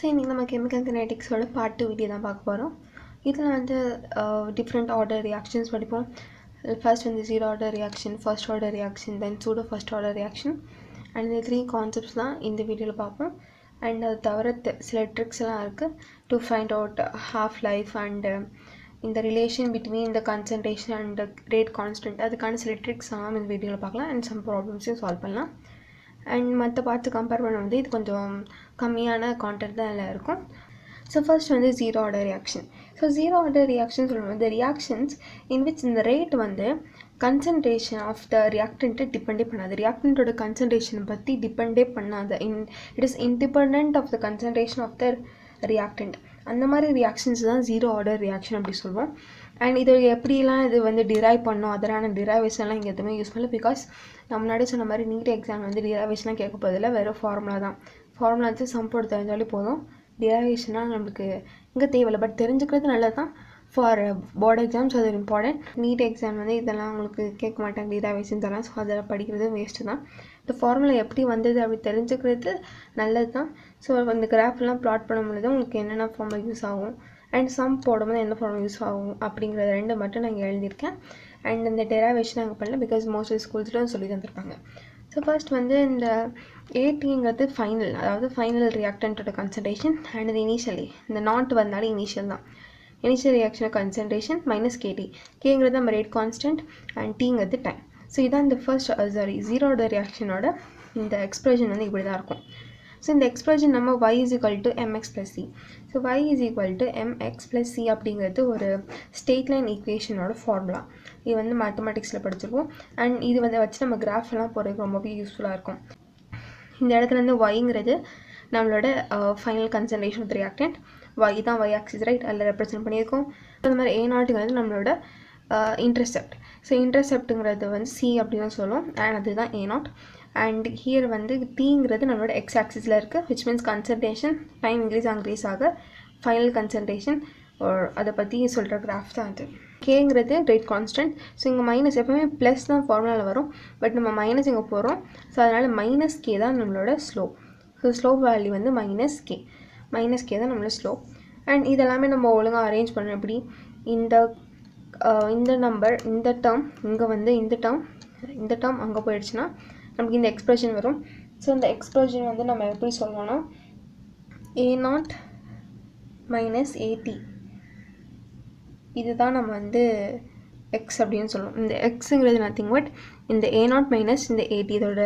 So இன்றைக்கி நம்ம chemical கினெட்டிக்ஸோட பார்ட் டூ வீடியோ தான் பார்க்க போகிறோம் இதில் வந்து டிஃப்ரெண்ட் ஆர்டர் ரியாக்ஷன்ஸ் படிப்போம். ஃபர்ஸ்ட் வந்து zero order reaction first order reaction then pseudo first order reaction and இந்த த்ரீ கான்செப்ட்ஸ் தான் இந்த வீடியோவில் பார்ப்போம். அண்ட் அது தவிர த- சில ட்ரிக்ஸ் எல்லாம் இருக்குது to find out half life and இந்த ரிலேஷன் பிட்வீன் இந்த கன்சன்ட்ரேஷன் அண்ட் ரேட் கான்ஸ்டன்ட் அதுக்கான சில ட்ரிக்ஸ் எல்லாம் இந்த வீடியோவில் பார்க்கலாம். அண்ட் சம் ப்ராப்ளம்ஸையும் சால்வ் பண்ணலாம். அண்ட் மற்ற பார்த்து கம்பேர் பண்ண வந்து இது கொஞ்சம் கம்மியான கான்டென்ட் தான் எல்லாம் இருக்கும். ஸோ ஃபர்ஸ்ட் வந்து zero order reaction so zero order reaction சொல்லும்போது ரியாக்ஷன்ஸ் இன் விச் இந்த ரேட் வந்து கன்சன்ட்ரேஷன் ஆஃப் த ரியாக்டன்ட்டு டிபெண்டே பண்ணாது. ரியாக்டன்ட்டோட கன்சன்ட்ரேஷனை பற்றி டிபெண்டே பண்ணாத. In it is independent of the concentration of the reactant அந்த மாதிரி ரியாக்ஷன்ஸ் தான் ஜீரோ ஆர்டர் ரியாக்ஷன் அப்படி சொல்லுவோம் அண்ட் இது எப்படிலாம் இது வந்து டிரைவ் பண்ணோம்? அதனால டிரைவேஷன்லாம் இங்கே எதுவுமே யூஸ் பண்ணல. பிகாஸ் நான் முன்னாடி சொன்ன மாதிரி நீட் எக்ஸாம் வந்து டிரைவேஷன்லாம் கேட்க போகிறதில்ல வெறும் ஃபார்முலா தான். ஃபார்முலா வச்சு சம் போட்டு தெரிஞ்சாலே போதும் டிரைவேஷன்லாம் நம்மளுக்கு இங்கே தேவையில்லை. பட் தெரிஞ்சுக்கிறது நல்லது தான் ஃபார் போர்டு எக்ஸாம்ஸ் அது இம்பார்ட்டன்ட் நீட் எக்ஸாம் வந்து இதெல்லாம் உங்களுக்கு கேட்க மாட்டாங்க. டிரைவேஷன்ஸ் எல்லாம் ஸோ அதில் படிக்கிறது வேஸ்ட்டு தான். இந்த ஃபார்முலா எப்படி வந்தது அப்படி தெரிஞ்சுக்கிறது நல்லது தான் ஸோ இந்த கிராஃப்லாம் ப்ளாட் பண்ணும்பொழுது உங்களுக்கு என்னென்ன ஃபார்முலா யூஸ் ஆகும்? அண்ட் சம் போடும்போது எந்த ஃபார்முலா யூஸ் ஆகும்? அப்படிங்கிறத ரெண்டு மட்டும் நான் எழுதியிருக்கேன். அண்ட் இந்த டெராவேஷன் நாங்கள் பண்ணல பிகாஸ் மோஸ்ட் ஸ்கூல்ஸ்லாம் சொல்லி தந்திருப்பாங்க ஸோ ஃபர்ஸ்ட் வந்து இந்த ஏடிங்கிறது ஃபைனல் அதாவது ஃபைனல் ரியாக்டன்ட்டோட கன்சன்ட்ரேஷன் அண்ட் இது இனிஷியலி இந்த நாட் வந்தாலே இனிஷியல் தான். இனிஷியல் ரியாக்ஷனோட கன்சன்ட்ரேஷன் மைனஸ் கேடி கேங்கிறது நம்ம ரேட் கான்ஸ்டன்ட் அண்ட் டீங்கிறது டைம் ஸோ இதான் இந்த ஃபர்ஸ்ட் சாரி ஜீரோட ரியாக்ஷனோட இந்த எக்ஸ்ப்ரெஷன் வந்து இப்படி தான் இருக்கும். ஸோ இந்த எக்ஸ்ப்ரெஷன் நம்ம y is equal to M X plus C so y is equal to M X plus C அப்படிங்கிறது ஒரு ஸ்டேட் லைன் ஈக்குவேஷனோட ஃபார்முலா இது வந்து மேத்தமெட்டிக்ஸில் படிச்சிருக்கோம் அண்ட் இது வந்து வச்சு நம்ம graph எல்லாம் போகிறதுக்கு ரொம்பவே யூஸ்ஃபுல்லாக இருக்கும். இந்த இடத்துல இருந்து ஒய்ங்கிறது நம்மளோட final concentration of reactant Y தான் ஒய் ஆக்சிஸ் ரைட் அதில் ரெப்ரசென்ட் பண்ணியிருக்கோம். அந்த மாதிரி ஏ நாட்டுங்கிறது நம்மளோட இன்டர்செப்ட் ஸோ இன்டர்செப்ட்டுங்கிறது வந்து சி அப்படின்னு சொல்லுவோம். அண்ட் அதுதான் ஏ நாட் அண்ட் ஹியர் வந்து தீங்கிறது நம்மளோட எக்ஸ் ஆக்சிஸில் இருக்குது which means concentration time increase ஆங்க்ரீஸ் ஆக ஃபைனல் கன்சன்ட்ரேஷன் அதை பற்றி சொல்கிற கிராஃப் தான் அது. கேங்கிறது ரேட் கான்ஸ்டன்ட் ஸோ இங்கே மைனஸ் எப்பவுமே ப்ளஸ் தான் ஃபார்முலாவில் வரும். பட் நம்ம மைனஸ் இங்கே போகிறோம் ஸோ அதனால் மைனஸ் கே தான் நம்மளோட ஸ்லோ ஸோ ஸ்லோ வேல்யூ வந்து மைனஸ் கே மைனஸ் கே தான் நம்மளோட ஸ்லோ அண்ட் இதெல்லாமே நம்ம ஒழுங்காக அரேஞ்ச் பண்ணணும். எப்படி? இந்த இந்த நம்பர் இந்த டேர்ம் இங்கே வந்து இந்த டேர்ம் இந்த டேர்ம் அங்கே போயிடுச்சுன்னா நமக்கு இந்த எக்ஸ்பிரஷன் வரும். ஸோ இந்த எக்ஸ்ப்ரெஷன் வந்து நம்ம எப்படி சொல்லணும்னா ஏ நாட் மைனஸ் ஏடி இதுதான் நம்ம வந்து எக்ஸ் அப்படின்னு சொல்லுவோம் இந்த எக்ஸுங்கிறது நத்திங் பட் இந்த ஏ நாட் மைனஸ் இந்த ஏடி இதோட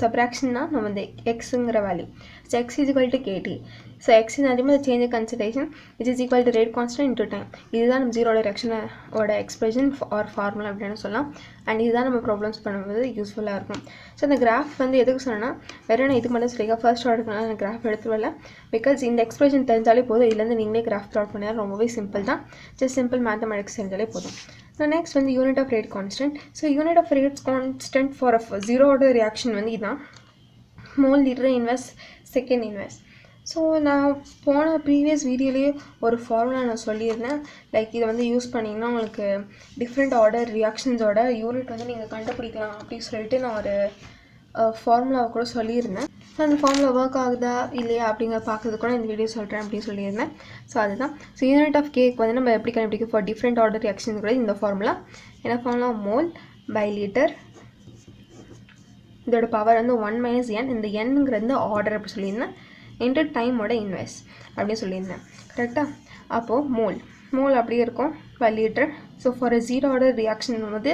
சப்ராக்ஷன்னா நம்ம இந்த எக்ஸுங்கிற value so X is to KT so X is அதிகமாக change concentration it is equal to rate constant into time இதுதான் நம்ம ஜீரோட ரியாக்ஷனோட எக்ஸ்பிரஷன் ஆர் ஃபார்முலா அப்படின்னு சொல்லலாம். அண்ட் இதுதான் நம்ம ப்ராப்ளம்ஸ் பண்ணும்போது யூஸ்ஃபுல்லாக இருக்கும். ஸோ அந்த கிராஃப் வந்து எதுக்கு சொன்னேன்னா வெறும் நான் இது மட்டும் சொல்லிக்க ஃபர்ஸ்ட் ஆர்டர்னால நான் கிராஃப் எடுத்து வரல பிகாஸ் இந்த எக்ஸ்பிரஷன் தெரிஞ்சாலே போதும். இதுலேருந்து நீங்களே கிராஃப் ப்ளாட் பண்ணால் ரொம்பவே சிம்பிள் தான். ஜஸ்ட் சிம்பிள் மேத்தமெட்டிக்ஸ் தெரிஞ்சாலே போதும். ஸோ நெக்ஸ்ட் வந்து unit of rate constant so unit of rate constant for a zero order reaction வந்து இதுதான் mole litre invest second invest so நான் போன ப்ரீவியஸ் வீடியோலேயே ஒரு ஃபார்முலா நான் சொல்லியிருந்தேன். லைக் இதை வந்து யூஸ் பண்ணிங்கன்னா உங்களுக்கு டிஃப்ரெண்ட் ஆர்டர் ரியாக்ஷன்ஸோட யூனிட் வந்து நீங்கள் கண்டுபிடிக்கலாம் அப்படின்னு சொல்லிட்டு நான் ஒரு ஃபார்முலாவை கூட சொல்லியிருந்தேன். ஸோ அந்த ஃபார்முலா ஒர்க் ஆகுதா இல்லையா அப்படிங்கிற பார்க்கறது கூட இந்த வீடியோ சொல்கிறேன் அப்படின்னு சொல்லியிருந்தேன். ஸோ அதுதான். ஸோ யூனிட் ஆஃப் கேக் வந்து நம்ம எப்படி கண்டுபிடிக்கும் ஃபார் டிஃப்ரெண்ட் ஆர்டர் ரியாக்ஷன் கூட இந்த ஃபார்முலா என்ன ஃபார்முலா மோல் பை லிட்டர் இதோட பவர் வந்து ஒன் மைனஸ் என் இந்த எண்ணுங்கிறது ஆர்டர் அப்படி சொல்லியிருந்தேன். இன்ட்டு டைமோட இன்வெஸ்ட் அப்படின்னு சொல்லியிருந்தேன். கரெக்டாக அப்போது மோல். மோல் அப்படியே இருக்கும். By litre so for a zero order reaction வந்து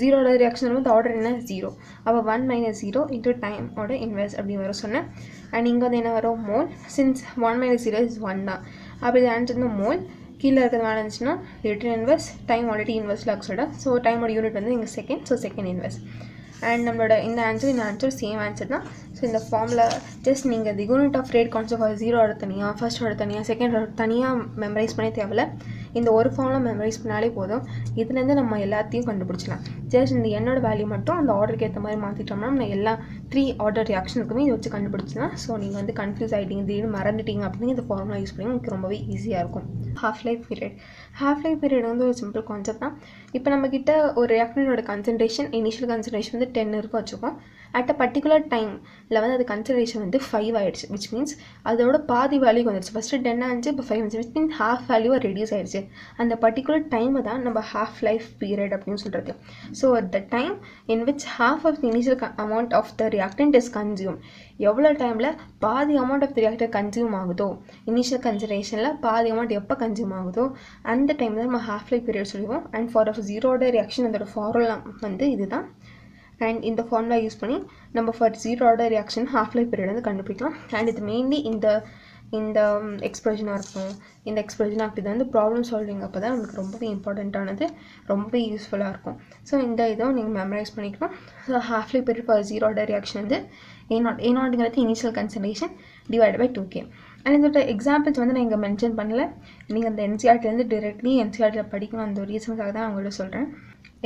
ஜீரோ ஆர்டர் ரியாக்ஷன் வந்து ஆர்டர் என்ன? ஜீரோ அப்போ one minus zero into டைமோட invest அப்படின்னு வர சொன்னேன். அண்ட் இங்கே வந்து என்ன வரும்? Mole since one minus zero is one தான். அப்போ இது ஆன்சர் மோல் கீழே இருக்கிறது மேலே இருந்துச்சுன்னா litre invest time already invest லாக்ஸோட so டைமோட unit வந்து இங்கே second so second invest and நம்மளோட இந்த ஆன்சர் இந்த ஆன்சர் சேம் ஆன்சர் தான். ஸோ இந்த ஃபார்மில் ஜஸ்ட் நீங்கள் the unit of rate concept for zero order தனியாக ஃபர்ஸ்ட் ஆர்டர் தனியாக செகண்ட் ஆர்டர் தனியாக மெமரைஸ் பண்ணி தேவையில்ல. இந்த ஒரு ஃபார்மில் மெமரைஸ் பண்ணாலே போதும். இதுலேருந்து நம்ம எல்லாத்தையும் கண்டுபிடிச்சலாம் ஜஸ்ட் இந்த என்னோட வேல்யூ மட்டும் அந்த ஆர்டருக்கு ஏற்ற மாதிரி மாற்றிட்டோம்னா நம்ம எல்லா த்ரீ ஆர்டர் ரியாக்ஷனுக்குமே இதை வச்சு கண்டுபிடிச்சலாம் ஸோ நீங்கள் வந்து கன்ஃபியூஸ் ஆகிட்டீங்க திடீர்னு மறந்துட்டீங்க அப்படின்னு இந்த ஃபார்முலா யூஸ் பண்ணி உங்களுக்கு ரொம்பவே ஈஸியாக இருக்கும். Half life period half life period வந்து ஒரு சிம்பிள் கான்செப்ட் தான். இப்போ நம்மக்கிட்ட ஒரு ரியாக்டனோட கன்சன்ட்ரேஷன் இனிஷியல் கன்சன்ட்ரேஷன் வந்து டென் இருக்கும் வச்சுக்கோம். அட் அ பர்டிகுலர் டைம் வந்து அது கன்சன்ட்ரேஷன் வந்து ஃபைவ் ஆகிடுச்சு விச் மீன்ஸ் அதோட பாதி வேல்யூ வந்துருச்சு. ஃபஸ்ட்டு டென் ஆச்சு இப்போ ஃபைவ் ஆச்சு விச் மீன்ஸ் ஹாஃப் வேல்யூவாக ரெடியூஸ் ஆகிடுச்சு அந்த பர்டிகுலர் டைமை தான் நம்ம ஹாஃப் லைஃப் பீரியட் அப்படின்னு சொல்கிறது so the time in which half of the initial amount of the reactant is consume எவ்வளோ டைமில் பாதி amount of the reactor consume ஆகுதோ? இனிஷியல் கன்சிடரேஷனில் பாதி அமௌண்ட் எப்போ கன்சியூம் ஆகுதோ? அந்த டைம் தான் நம்ம ஹாஃப் லைஃப் பீரியட் சொல்லுவோம் அண்ட் ஃபார் ஆஃப் ஜீரோட ரியாக்ஷன் அதோட ஃபார்முலா வந்து இதுதான். அண்ட் இந்த ஃபார்முலா யூஸ் பண்ணி நம்ம for zero order reaction half life period வந்து கண்டுபிடிக்கலாம். அண்ட் இது மெயின்லி இந்த இந்த எக்ஸ்பிரஷனாக இருக்கும். இந்த எக்ஸ்பிரஷனாக இது வந்து ப்ராப்ளம் சால்விங் அப்போ தான் நமக்கு ரொம்பவே இம்பார்ட்டண்ட்டானது ரொம்ப யூஸ்ஃபுல்லாக இருக்கும். ஸோ இந்த இதுவும் நீங்கள் மெமரைஸ் பண்ணிக்கணும் so half life period for zero order reaction வந்து A not A நாட்டுங்கிறது initial concentration divide by two K and இதோட எக்ஸாம்பிள்ஸ் வந்து நான் இங்கே மென்ஷன் பண்ணல. நீங்கள் அந்த என்சிஆர்டிலேருந்து டிரெக்ட்லி என்சிஆர்டியில் படிக்கணும் அந்த ரீசனுக்காக தான் அவங்கள்ட்ட உங்கள்கிட்ட சொல்கிறேன்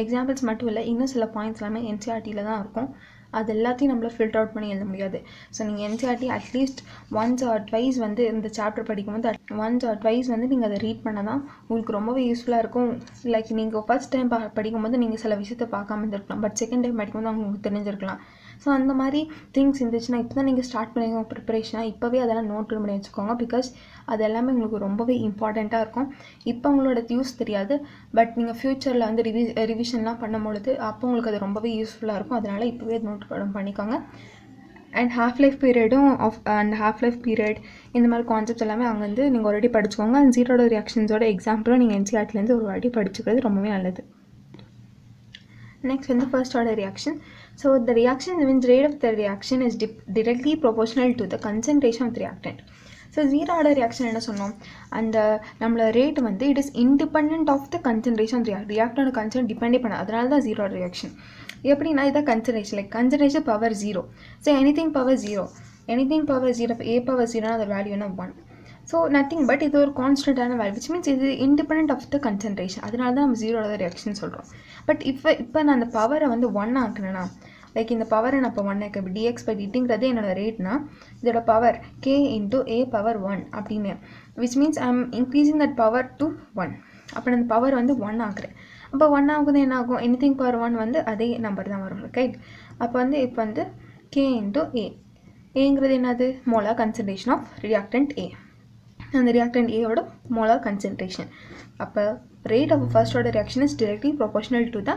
எக்ஸாம்பிள்ஸ் மட்டும் இல்லை இன்னும் சில பாயிண்ட்ஸ் எல்லாமே என்சிஆர்டியில் தான் இருக்கும். அது எல்லாத்தையும் நம்மள ஃபில்டர் அவுட் பண்ணி எழுத முடியாது. ஸோ நீங்கள் NCERT at least once or twice வந்து இந்த சாப்டர் படிக்கும்போது ஒன்ஸ் ஆர் ட்வைஸ் வந்து நீங்கள் அதை ரீட் பண்ணால் தான் உங்களுக்கு ரொம்பவே யூஸ்ஃபுல்லாக இருக்கும். லைக் நீங்கள் ஃபஸ்ட் டைம் பா படிக்கும்போது நீங்கள் சில விஷயத்தை பார்க்காம இருந்திருக்கலாம். பட் செகண்ட் டைம் படிக்கும்போது உங்களுக்கு தெரிஞ்சிருக்கலாம். ஸோ அந்த மாதிரி திங்ஸ் இருந்துச்சுன்னா இப்போ தான் நீங்கள் ஸ்டார்ட் பண்ணிக்கோங்க ப்ரிப்பரேஷனாக இப்போவே அதெல்லாம் நோட் பண்ணி வச்சுக்கோங்க பிகாஸ் அது எல்லாமே உங்களுக்கு ரொம்பவே இம்பார்ட்டண்ட்டாக இருக்கும். இப்போ உங்களோட யூஸ் தெரியாது பட் நீங்கள் ஃப்யூச்சரில் வந்து ரிவி ரிவிஷன்லாம் பண்ணும்பொழுது அப்போ உங்களுக்கு அது ரொம்பவே யூஸ்ஃபுல்லாக இருக்கும். அதனால் இப்போவே நோட் பண்ணிக்கோங்க and half life பீரியடும் of and half life period இந்த மாதிரி கான்செப்ட்ஸ் எல்லாமே அங்கே வந்து நீங்கள் ஒரு வாட்டி படிச்சுக்கோங்க அண்ட் ஜீரோட ரியாக்ஷன்ஸோட எக்ஸாம்பிளும் நீங்கள் என்சிஆர்ட்லேருந்து ஒரு வாட்டி படிச்சுக்கிறது ரொம்பவே நல்லது. நெக்ஸ்ட் வந்து first order reaction so the reaction means rate of the reaction is directly proportional to the concentration of the reactant. So zero reaction என்ன சொன்னோம்? அந்த நம்மளோட ரேட் வந்து it is independent of the concentration react ரியாக்டோட கன்சன் டிபெண்டே பண்ண அதனால தான் zero order reaction எப்படின்னா இதான் concentration like concentration power zero so any thing power zero any thing power zero A power ஜீரோனா அது வேல்யூ என்ன? ஒன் ஸோ நத்திங் பட் இது ஒரு கான்ஸ்டன்டான வேல்யூ விச் மீன்ஸ் இது இண்டிபெண்ட் ஆஃப் த கன்சன்ட்ரேஷன் அதனால தான் நம்ம ஜீரோட ரியாக்ஷன் சொல்கிறோம் பட் இப்போ இப்போ நான் அந்த பவரை வந்து ஒன் ஆக்குனேன்னா லைக் இந்த பவரை நான் இப்போ ஒன் ஆக்க டிஎக்ஸ் பை டிங்கிறது என்னோட ரேட்னா இதோட power K into A power one அப்படின்னு. Which means I am increasing that power to one அப்போ அந்த பவர் வந்து ஒன் ஆகுறேன் அப்போ ஒன் ஆகுது என்ன ஆகும்? எனி திங் பவர் ஒன் வந்து அதே நம்பர் தான் வரும் ரைட் அப்போ வந்து இப்போ வந்து கே இன்ட்டு ஏ ஏங்கிறது என்னது? Molar concentration of reactant A அந்த ரியாக்டன்ட் ஏயோட மோலார் கன்சன்ட்ரேஷன் அப்போ rate of first order reaction is directly proportional to the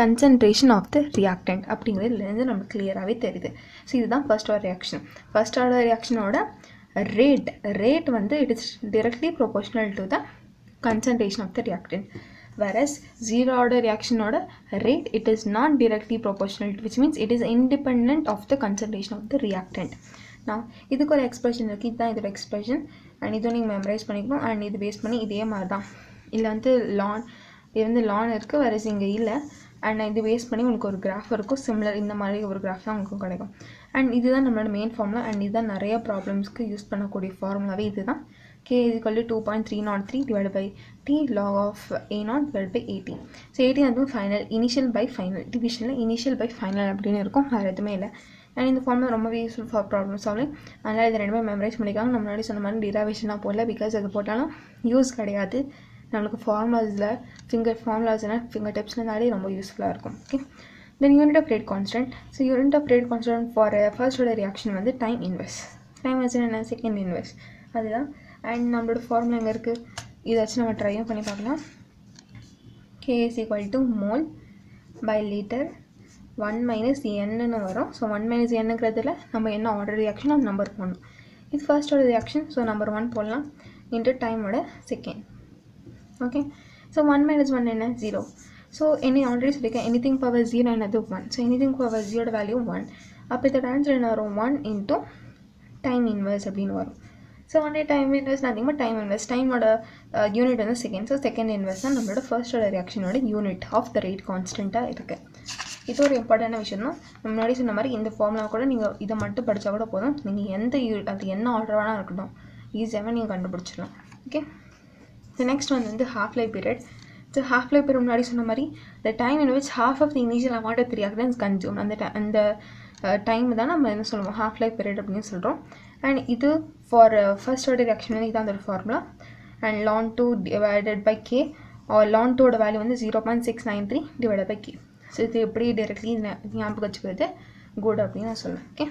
concentration of the reactant அப்படிங்கிறதுலேருந்து நமக்கு கிளியராகவே தெரியுது. ஸோ இதுதான் first order reaction first order ரியாக்ஷனோட rate rate வந்து it is directly proportional to the concentration of the reactant whereas zero order reaction order rate it is not directly proportional which means it is independent of the concentration of the reactant. நான் இதுக்கு ஒரு expression இருக்குது இதுதான் இதோட expression and இதுவும் நீங்கள் memorise பண்ணிக்கணும். And இது பேஸ் பண்ணி இதே மாதிரி தான் இல்லை வந்து லான் இது வந்து லான் இருக்குது வேறு இங்கே இல்லை. அண்ட் இது வேஸ்ட் பண்ணி உங்களுக்கு ஒரு கிராஃப் இருக்கும். சிம்லர் இந்த மாதிரி ஒரு கிராஃப் தான் உங்களுக்கு கிடைக்கும். அண்ட் இதுதான் நம்மளோட மெயின் ஃபார்முலா அண்ட் இதுதான் நிறைய ப்ராப்ளம்ஸ்க்கு யூஸ் பண்ணக்கூடிய ஃபார்முலாவே இதுதான். K is equal to 2.303 divided by t log of a naught divided by 18 so eighty வந்து ஃபைனல் இனிஷியல் பை ஃபைனல் டிவிஷனில் இனிஷியல் பை ஃபைனல் அப்படின்னு இருக்கும். வேறு எதுவுமே இல்லை. அண்ட் இந்த ஃபார்மில் ரொம்பவே யூஸ்ஃபுல் ஃபார் ப்ராப்ளம் சால்விங் அதனால் இது ரெண்டுமே மெமரைஸ் பண்ணிக்காங்க. நம்ம முன்னாடி சொன்ன மாதிரி டிராவேஷனாக போடல. பிகாஸ் அது போட்டாலும் யூஸ் கிடையாது. நம்மளுக்கு ஃபார்முலாஸில் ஃபிங்கர் ஃபார்முலாஸ்னால் ஃபிங்கர் டிப்ஸ்னாலே ரொம்ப யூஸ்ஃபுல்லாக இருக்கும். Okay then unit of rate constant so unit of rate constant for ஃபர்ஸ்டோட reaction வந்து டைம் இன்வெஸ்ட் டைம் வச்சு என்ன? செகண்ட் இன்வெஸ்ட் அதுதான். அண்ட் நம்மளோட ஃபார்முலா எங்கே இருக்குது இதை வச்சு நம்ம ட்ரையும் பண்ணி பார்க்கலாம். K is equal to mole by litre one minus என்னன்னு வரும். ஸோ ஒன் மைனஸ் என்னங்கிறதுல நம்ம என்ன ஆர்டர் ரியாக்ஷன் அந்த நம்பர் போடணும். இது ஃபர்ஸ்டோட ரியாக்ஷன் ஸோ நம்பர் ஒன் போடலாம். Into டைமோட second okay so one minus one என்ன ஜீரோ ஸோ என்ன ஆல்ரெடி சொல்லியிருக்கேன் எனிதிங் பவர் ஜீரோ என்னது? ஒன் ஸோ எனிதிங் பவர் ஜீரோட வேல்யூ ஒன் அப்போ இதோட ஆன்சர் என்ன வரும்? ஒன் இன்ட்டு டைம் இன்வெர்ஸ் அப்படின்னு வரும். So one day time invest அதிகமாக டைம் இன்வெஸ்ட் டைமோட யூனிட் வந்து செகண்ட் ஸோ செகண்ட் இன்வெர்ஸ் தான் நம்மளோட ஃபர்ஸ்டோட ரியாக்ஷனோட யூனிட் ஆஃப் த ரேட் கான்ஸ்டண்ட்டாக இருக்குது இது ஒரு இம்பார்ட்டண்டான விஷயம் தான். முன்னாடி சொன்ன மாதிரி இந்த ஃபார்முலா கூட நீங்கள் இதை மட்டும் படித்தா கூட போதும். நீங்கள் எந்த யூ- அது என்ன ஆர்டர் வேணால் இருக்கட்டும். E ஈஸியாகவே நீங்கள் கண்டுபிடிச்சிடலாம். ஓகே ஸோ நெக்ஸ்ட் வந்து வந்து half life period so half life period முன்னாடி சொன்ன மாதிரி the time in which half of the initial amount of reactants consume அந்த அந்த uh, டைம் தான் நம்ம என்ன சொல்லுவோம்? ஹாஃப் லைஃப் பீரியட் அப்படின்னு சொல்கிறோம் அண்ட் இது ஃபார் ஃபர்ஸ்ட் ஆர்டர் ரியாக்ஷன் வந்து இதான் ஒரு formula and ln two divided by K or ln டூட value வந்து zero point six nine three divide by K so இது எப்படி டைரெக்ட்லி ஞாபகம் வச்சுக்கிறது? குட் அப்படின்னு நான் சொல்லுவேன் ஓகே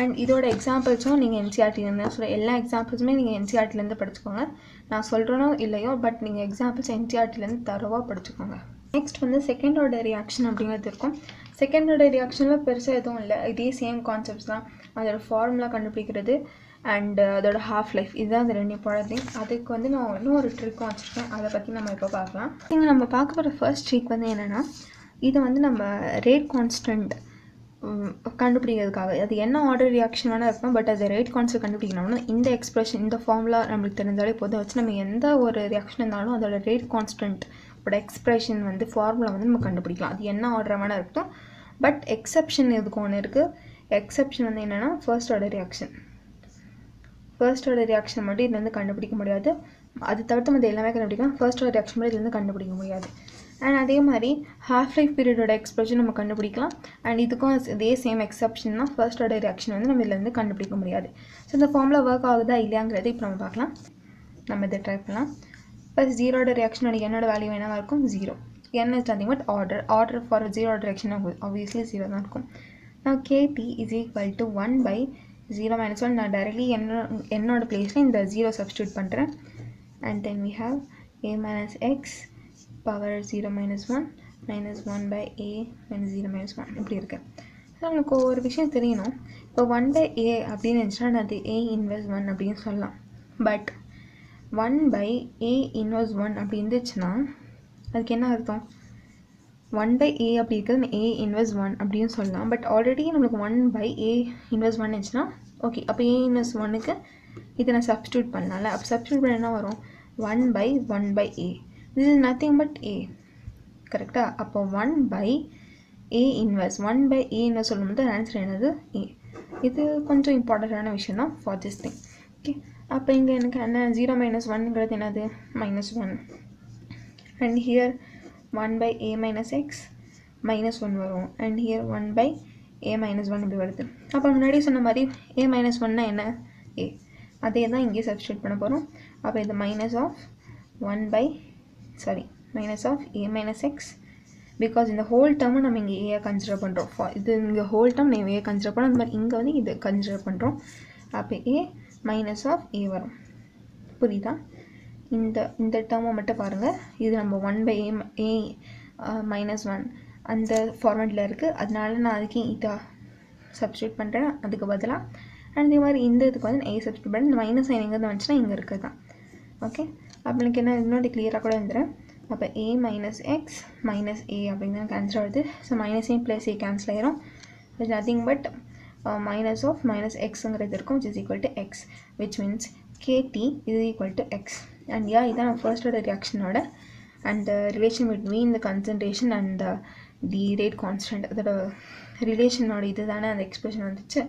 அண்ட் இதோட எக்ஸாம்பிள்ஸும் நீங்கள் என்சிஆர்டிலேருந்து தான் சொல்ல எல்லா எக்ஸாம்பிள்ஸுமே நீங்கள் என்சிஆர்டிலேருந்து படிச்சுக்கோங்க. நான் சொல்கிறேனோ இல்லையோ பட் நீங்கள் எக்ஸாம்பிள்ஸ் என்டிஆர்டிலேருந்து தரவாக படிச்சுக்கோங்க. நெக்ஸ்ட் வந்து செகண்ட் ஆர்டர் ரியாக்ஷன் அப்படிங்கிறது இருக்கும். செகண்ட் ஆர்டர் ரியாக்ஷனில் பெருசாக எதுவும் இல்லை. இதே சேம் கான்செப்ட்ஸ் தான். அதோட ஃபார்முலா கண்டுபிடிக்கிறது அண்ட் uh, அதோட ஹாஃப் லைஃப் இதுதான் அந்த ரெண்டு இம்பார்ட்டன்ட் திங் அதுக்கு வந்து நான் இன்னும் ஒரு ட்ரிக்கும் வச்சுருக்கேன். அதை பற்றி நம்ம இப்போ பார்க்கலாம். இங்கே நம்ம பார்க்க போகிற ஃபர்ஸ்ட் ட்ரிக் வந்து என்னென்னா இதை வந்து நம்ம ரேட் கான்ஸ்டன்ட் கண்டுபிடிக்கிறதுக்காக. அது என்ன ஆர்டர் ரியாக்ஷன் வேணால் இருக்கணும் பட் அது ரேட் கான்செப்ட் கண்டுபிடிக்கணும்னா இந்த எக்ஸ்பிரஷன் இந்த ஃபார்முலா நம்மளுக்கு தெரிஞ்சாலே போதும். வச்சு நம்ம எந்த ஒரு ரியாக்ஷன் இருந்தாலும் அதோட ரேட் கான்ஸ்டன்ட் ஓட எக்ஸ்பிரஷன் வந்து ஃபார்முலா வந்து நம்ம கண்டுபிடிக்கலாம். அது என்ன ஆர்டர் வேணால் இருக்கட்டும். பட் எக்ஸப்ஷன் எதுக்கு ஒன்று இருக்குது எக்ஸப்ஷன் வந்து என்னென்னா first order reaction first order reaction மட்டும் இதுலேருந்து கண்டுபிடிக்க முடியாது. அது தவிர்த்து மற்ற எல்லாமே கண்டுபிடிக்கலாம். ஃபர்ஸ்ட் ஆர்டர் ரியாக்ஷன் மட்டும் இதுலேருந்து கண்டுபிடிக்க முடியாது. அண்ட் அதே மாதிரி ஹாஃப் லைஃப் பீரியடோட எக்ஸ்பிரஷன் நம்ம கண்டுபிடிக்கலாம். அண்ட் இதுக்கும் இதே சேம் எக்ஸப்ஷன் தான் ஃபர்ஸ்ட் ஆர்டர் ரியாக்ஷன் வந்து நம்ம இதுலேருந்து கண்டுபிடிக்க முடியாது. ஸோ இந்த ஃபார்மில் ஒர்க் ஆகுதா இல்லையாங்கிறத இப்போ நம்ம பார்க்கலாம். நம்ம இதை ட்ரை பண்ணலாம். ஃபர்ஸ்ட் ஜீரோட ரியாக்ஷனோட என்னோட வேல்யூ என்னவாக இருக்கும்? Zero n is nothing but order order for zero zero direction obviously தான் இருக்கும். நான் KB is equal to 1 by 0 minus 1 நான் directly என்னோட என்னோட பிளேஸில் இந்த ஜீரோ சப்ஸ்டியூட் பண்ணுறேன் and then we have a minus x power 0 minus 1 minus 1 by a minus 0 minus 1 இப்படி இருக்கு. நம்மளுக்கு ஒரு விஷயம் தெரியணும். இப்போ ஒன் பை ஏ அப்படின்னு இருந்துச்சுன்னா அது ஏ இன்வெர்ஸ் ஒன் அப்படின்னு சொல்லலாம். But one by a inverse one அப்படி இருந்துச்சுன்னா அதுக்கு என்ன அர்த்தம்? ஒன் பை ஏ அப்படி இருக்கிறது ஏ இன்வெர்ஸ் ஒன் அப்படின்னு சொல்லலாம். பட் ஆல்ரெடி நம்மளுக்கு one by a inverse one இருந்துச்சுன்னா ஓகே அப்போ ஏ இன்வெர்ஸ் ஒன்னுக்கு இதை நான் சப்ஸ்டியூட் பண்ணலாம்ல. அப்போ சப்ஸ்டியூட் பண்ண என்ன வரும்? One by one by a this is nothing but a கரெக்டாக அப்போ one by a inverse one by a inverse சொல்லும்போது ஆன்சர் என்னது? ஏ இது கொஞ்சம் இம்பார்ட்டண்ட்டான விஷயம் தான் ஃபார் திஸ் திங் ஓகே அப்போ இங்கே எனக்கு என்ன? ஜீரோ மைனஸ் ஒன்ங்கிறது என்னது? Minus one and here one by a minus x minus one வரும். And here one by a minus one இப்படி வருது. அப்போ முன்னாடி சொன்ன மாதிரி ஏ மைனஸ் ஒன்னா என்ன? ஏ அதே தான் இங்கே சப்ஸ்டியூட் பண்ண போகிறோம் அப்போ இது minus of one by sorry minus of a minus x because இந்த ஹோல் டேர்மும் நம்ம இங்கே ஏ கன்சிடர் பண்ணுறோம் இது இங்கே ஹோல் டேர்ம் நம்ம ஏ கன்சிடர் பண்ணோம். அந்த மாதிரி இங்கே வந்து இது கன்சிடர் பண்ணுறோம் அப்போ ஏ மைனஸ் ஆஃப் ஏ வரும். புரியுதா? இந்த இந்த டேர்மை மட்டும் பாருங்கள் இது நம்ம one by a a minus one அந்த ஃபார்மேட்டில் இருக்குது அதனால நான் அதுக்கு இதை சப்ஸ்டியூட் பண்ணுறேன் அதுக்கு பதிலாக அண்ட் இதே மாதிரி இந்த இதுக்கு வந்து ஏ சப்ஸ்டியூட் பண்ணி இந்த மைனஸ் சைன் எங்கே வந்துச்சுன்னா இங்கே இருக்குது தான். ஓகே அப்போ என்ன இன்னொரு கிளியராக கூட வந்துடுறேன் அப்போ a minus x minus a அப்படின்னு தான் கேன்சல் ஆகுது. So minus a plus a cancel ஆயிரும். It's nothing but minus of minus எக்ஸுங்கிறது இருக்கும் which is equal to x which means KT இது equal to x and yeah இதான் நம்ம ஃபர்ஸ்டோட ரியாக்ஷனோட and relation between the concentration and the rate constant அதோட ரிலேஷனோட இது தானே அந்த எக்ஸ்பிரஷன் வந்துச்சு.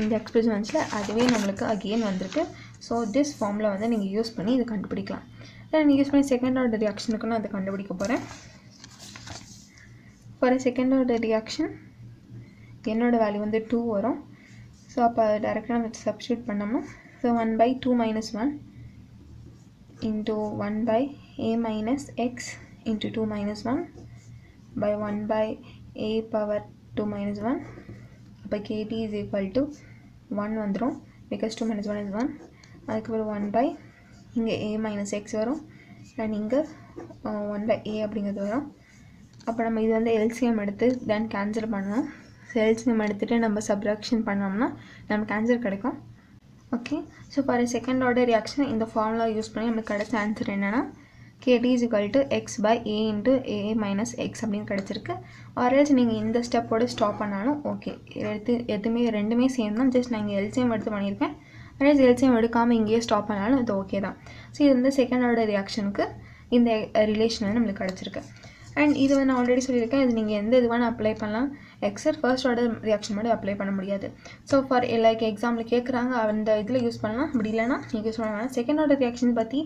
இந்த எக்ஸ்பிரஷன் வந்துச்சுல அதுவே நம்மளுக்கு அகெயின் வந்திருக்கு. ஸோ திஸ் ஃபார்மில் வந்து நீங்கள் யூஸ் பண்ணி இதை கண்டுபிடிக்கலாம். நீங்கள் யூஸ் பண்ணி செகண்ட் ஆர்டர் ரியாக்ஷனுக்கு நான் அதை கண்டுபிடிக்க போகிறேன் ஃபார் செகண்ட் ஆர்டர் ரியாக்ஷன் என்னோட வேல்யூ வந்து டூ வரும். ஸோ அப்போ டேரெக்டாக நம்ம சப்ஸ்டியூட் பண்ணோம்னா so one by two minus one into one by a minus x into two minus one by one by a power two minus one அப்போ KT is equal to one வந்துடும் because two minus one is one அதுக்கப்புறம் one by இங்கே a minus x வரும். And இங்கே one by a அப்படிங்கிறது வரும். அப்போ நம்ம இது வந்து எல்சிஎம் எடுத்து தென் கேன்சல் பண்ணணும் ஸோ எல்சிஎம் எடுத்துகிட்டு நம்ம சப்ராக்ஷன் பண்ணோம்னா நமக்கு ஆன்சர் கிடைக்கும். Okay so for second order reaction இந்த ஃபார்முலா யூஸ் பண்ணி நமக்கு கிடைச்ச ஆன்சர் என்னென்னா KT is equal to x by a into a minus x அப்படின்னு கிடச்சிருக்கு. ஆர்எல்ஸ் நீங்கள் இந்த ஸ்டெப்போடு ஸ்டாப் பண்ணாலும் ஓகே எடுத்து எதுவுமே ரெண்டுமே சேம் தான். ஜஸ்ட் நான் இங்கே எல்சிஎம் எடுத்து பண்ணியிருக்கேன். ஆர்எல்ஸ் எல்சிஎம் எடுக்காமல் இங்கேயே ஸ்டாப் பண்ணாலும் இது ஓகே தான். ஸோ இது வந்து செகண்ட் ஆர்டர் ரியாக்ஷனுக்கு இந்த ரிலேஷன் வந்து நம்மளுக்கு கிடச்சிருக்கு. அண்ட் இது வந்து நான் ஆல்ரெடி சொல்லியிருக்கேன் இது நீங்கள் எந்த இது வேணால் அப்ளை பண்ணலாம் எக்ஸர் ஃபர்ஸ்ட் ஆர்டர் ரியாக்ஷன் மட்டும் அப்ளை பண்ண முடியாது. ஸோ ஃபார் லைக் எக்ஸாம்பிள் கேட்குறாங்க அந்த இதில் யூஸ் பண்ணலாம் அப்படி இல்லைனா நீங்கள் யூஸ் பண்ண வேணாம். செகண்ட் ஆர்டர் ரியாக்ஷன் பற்றி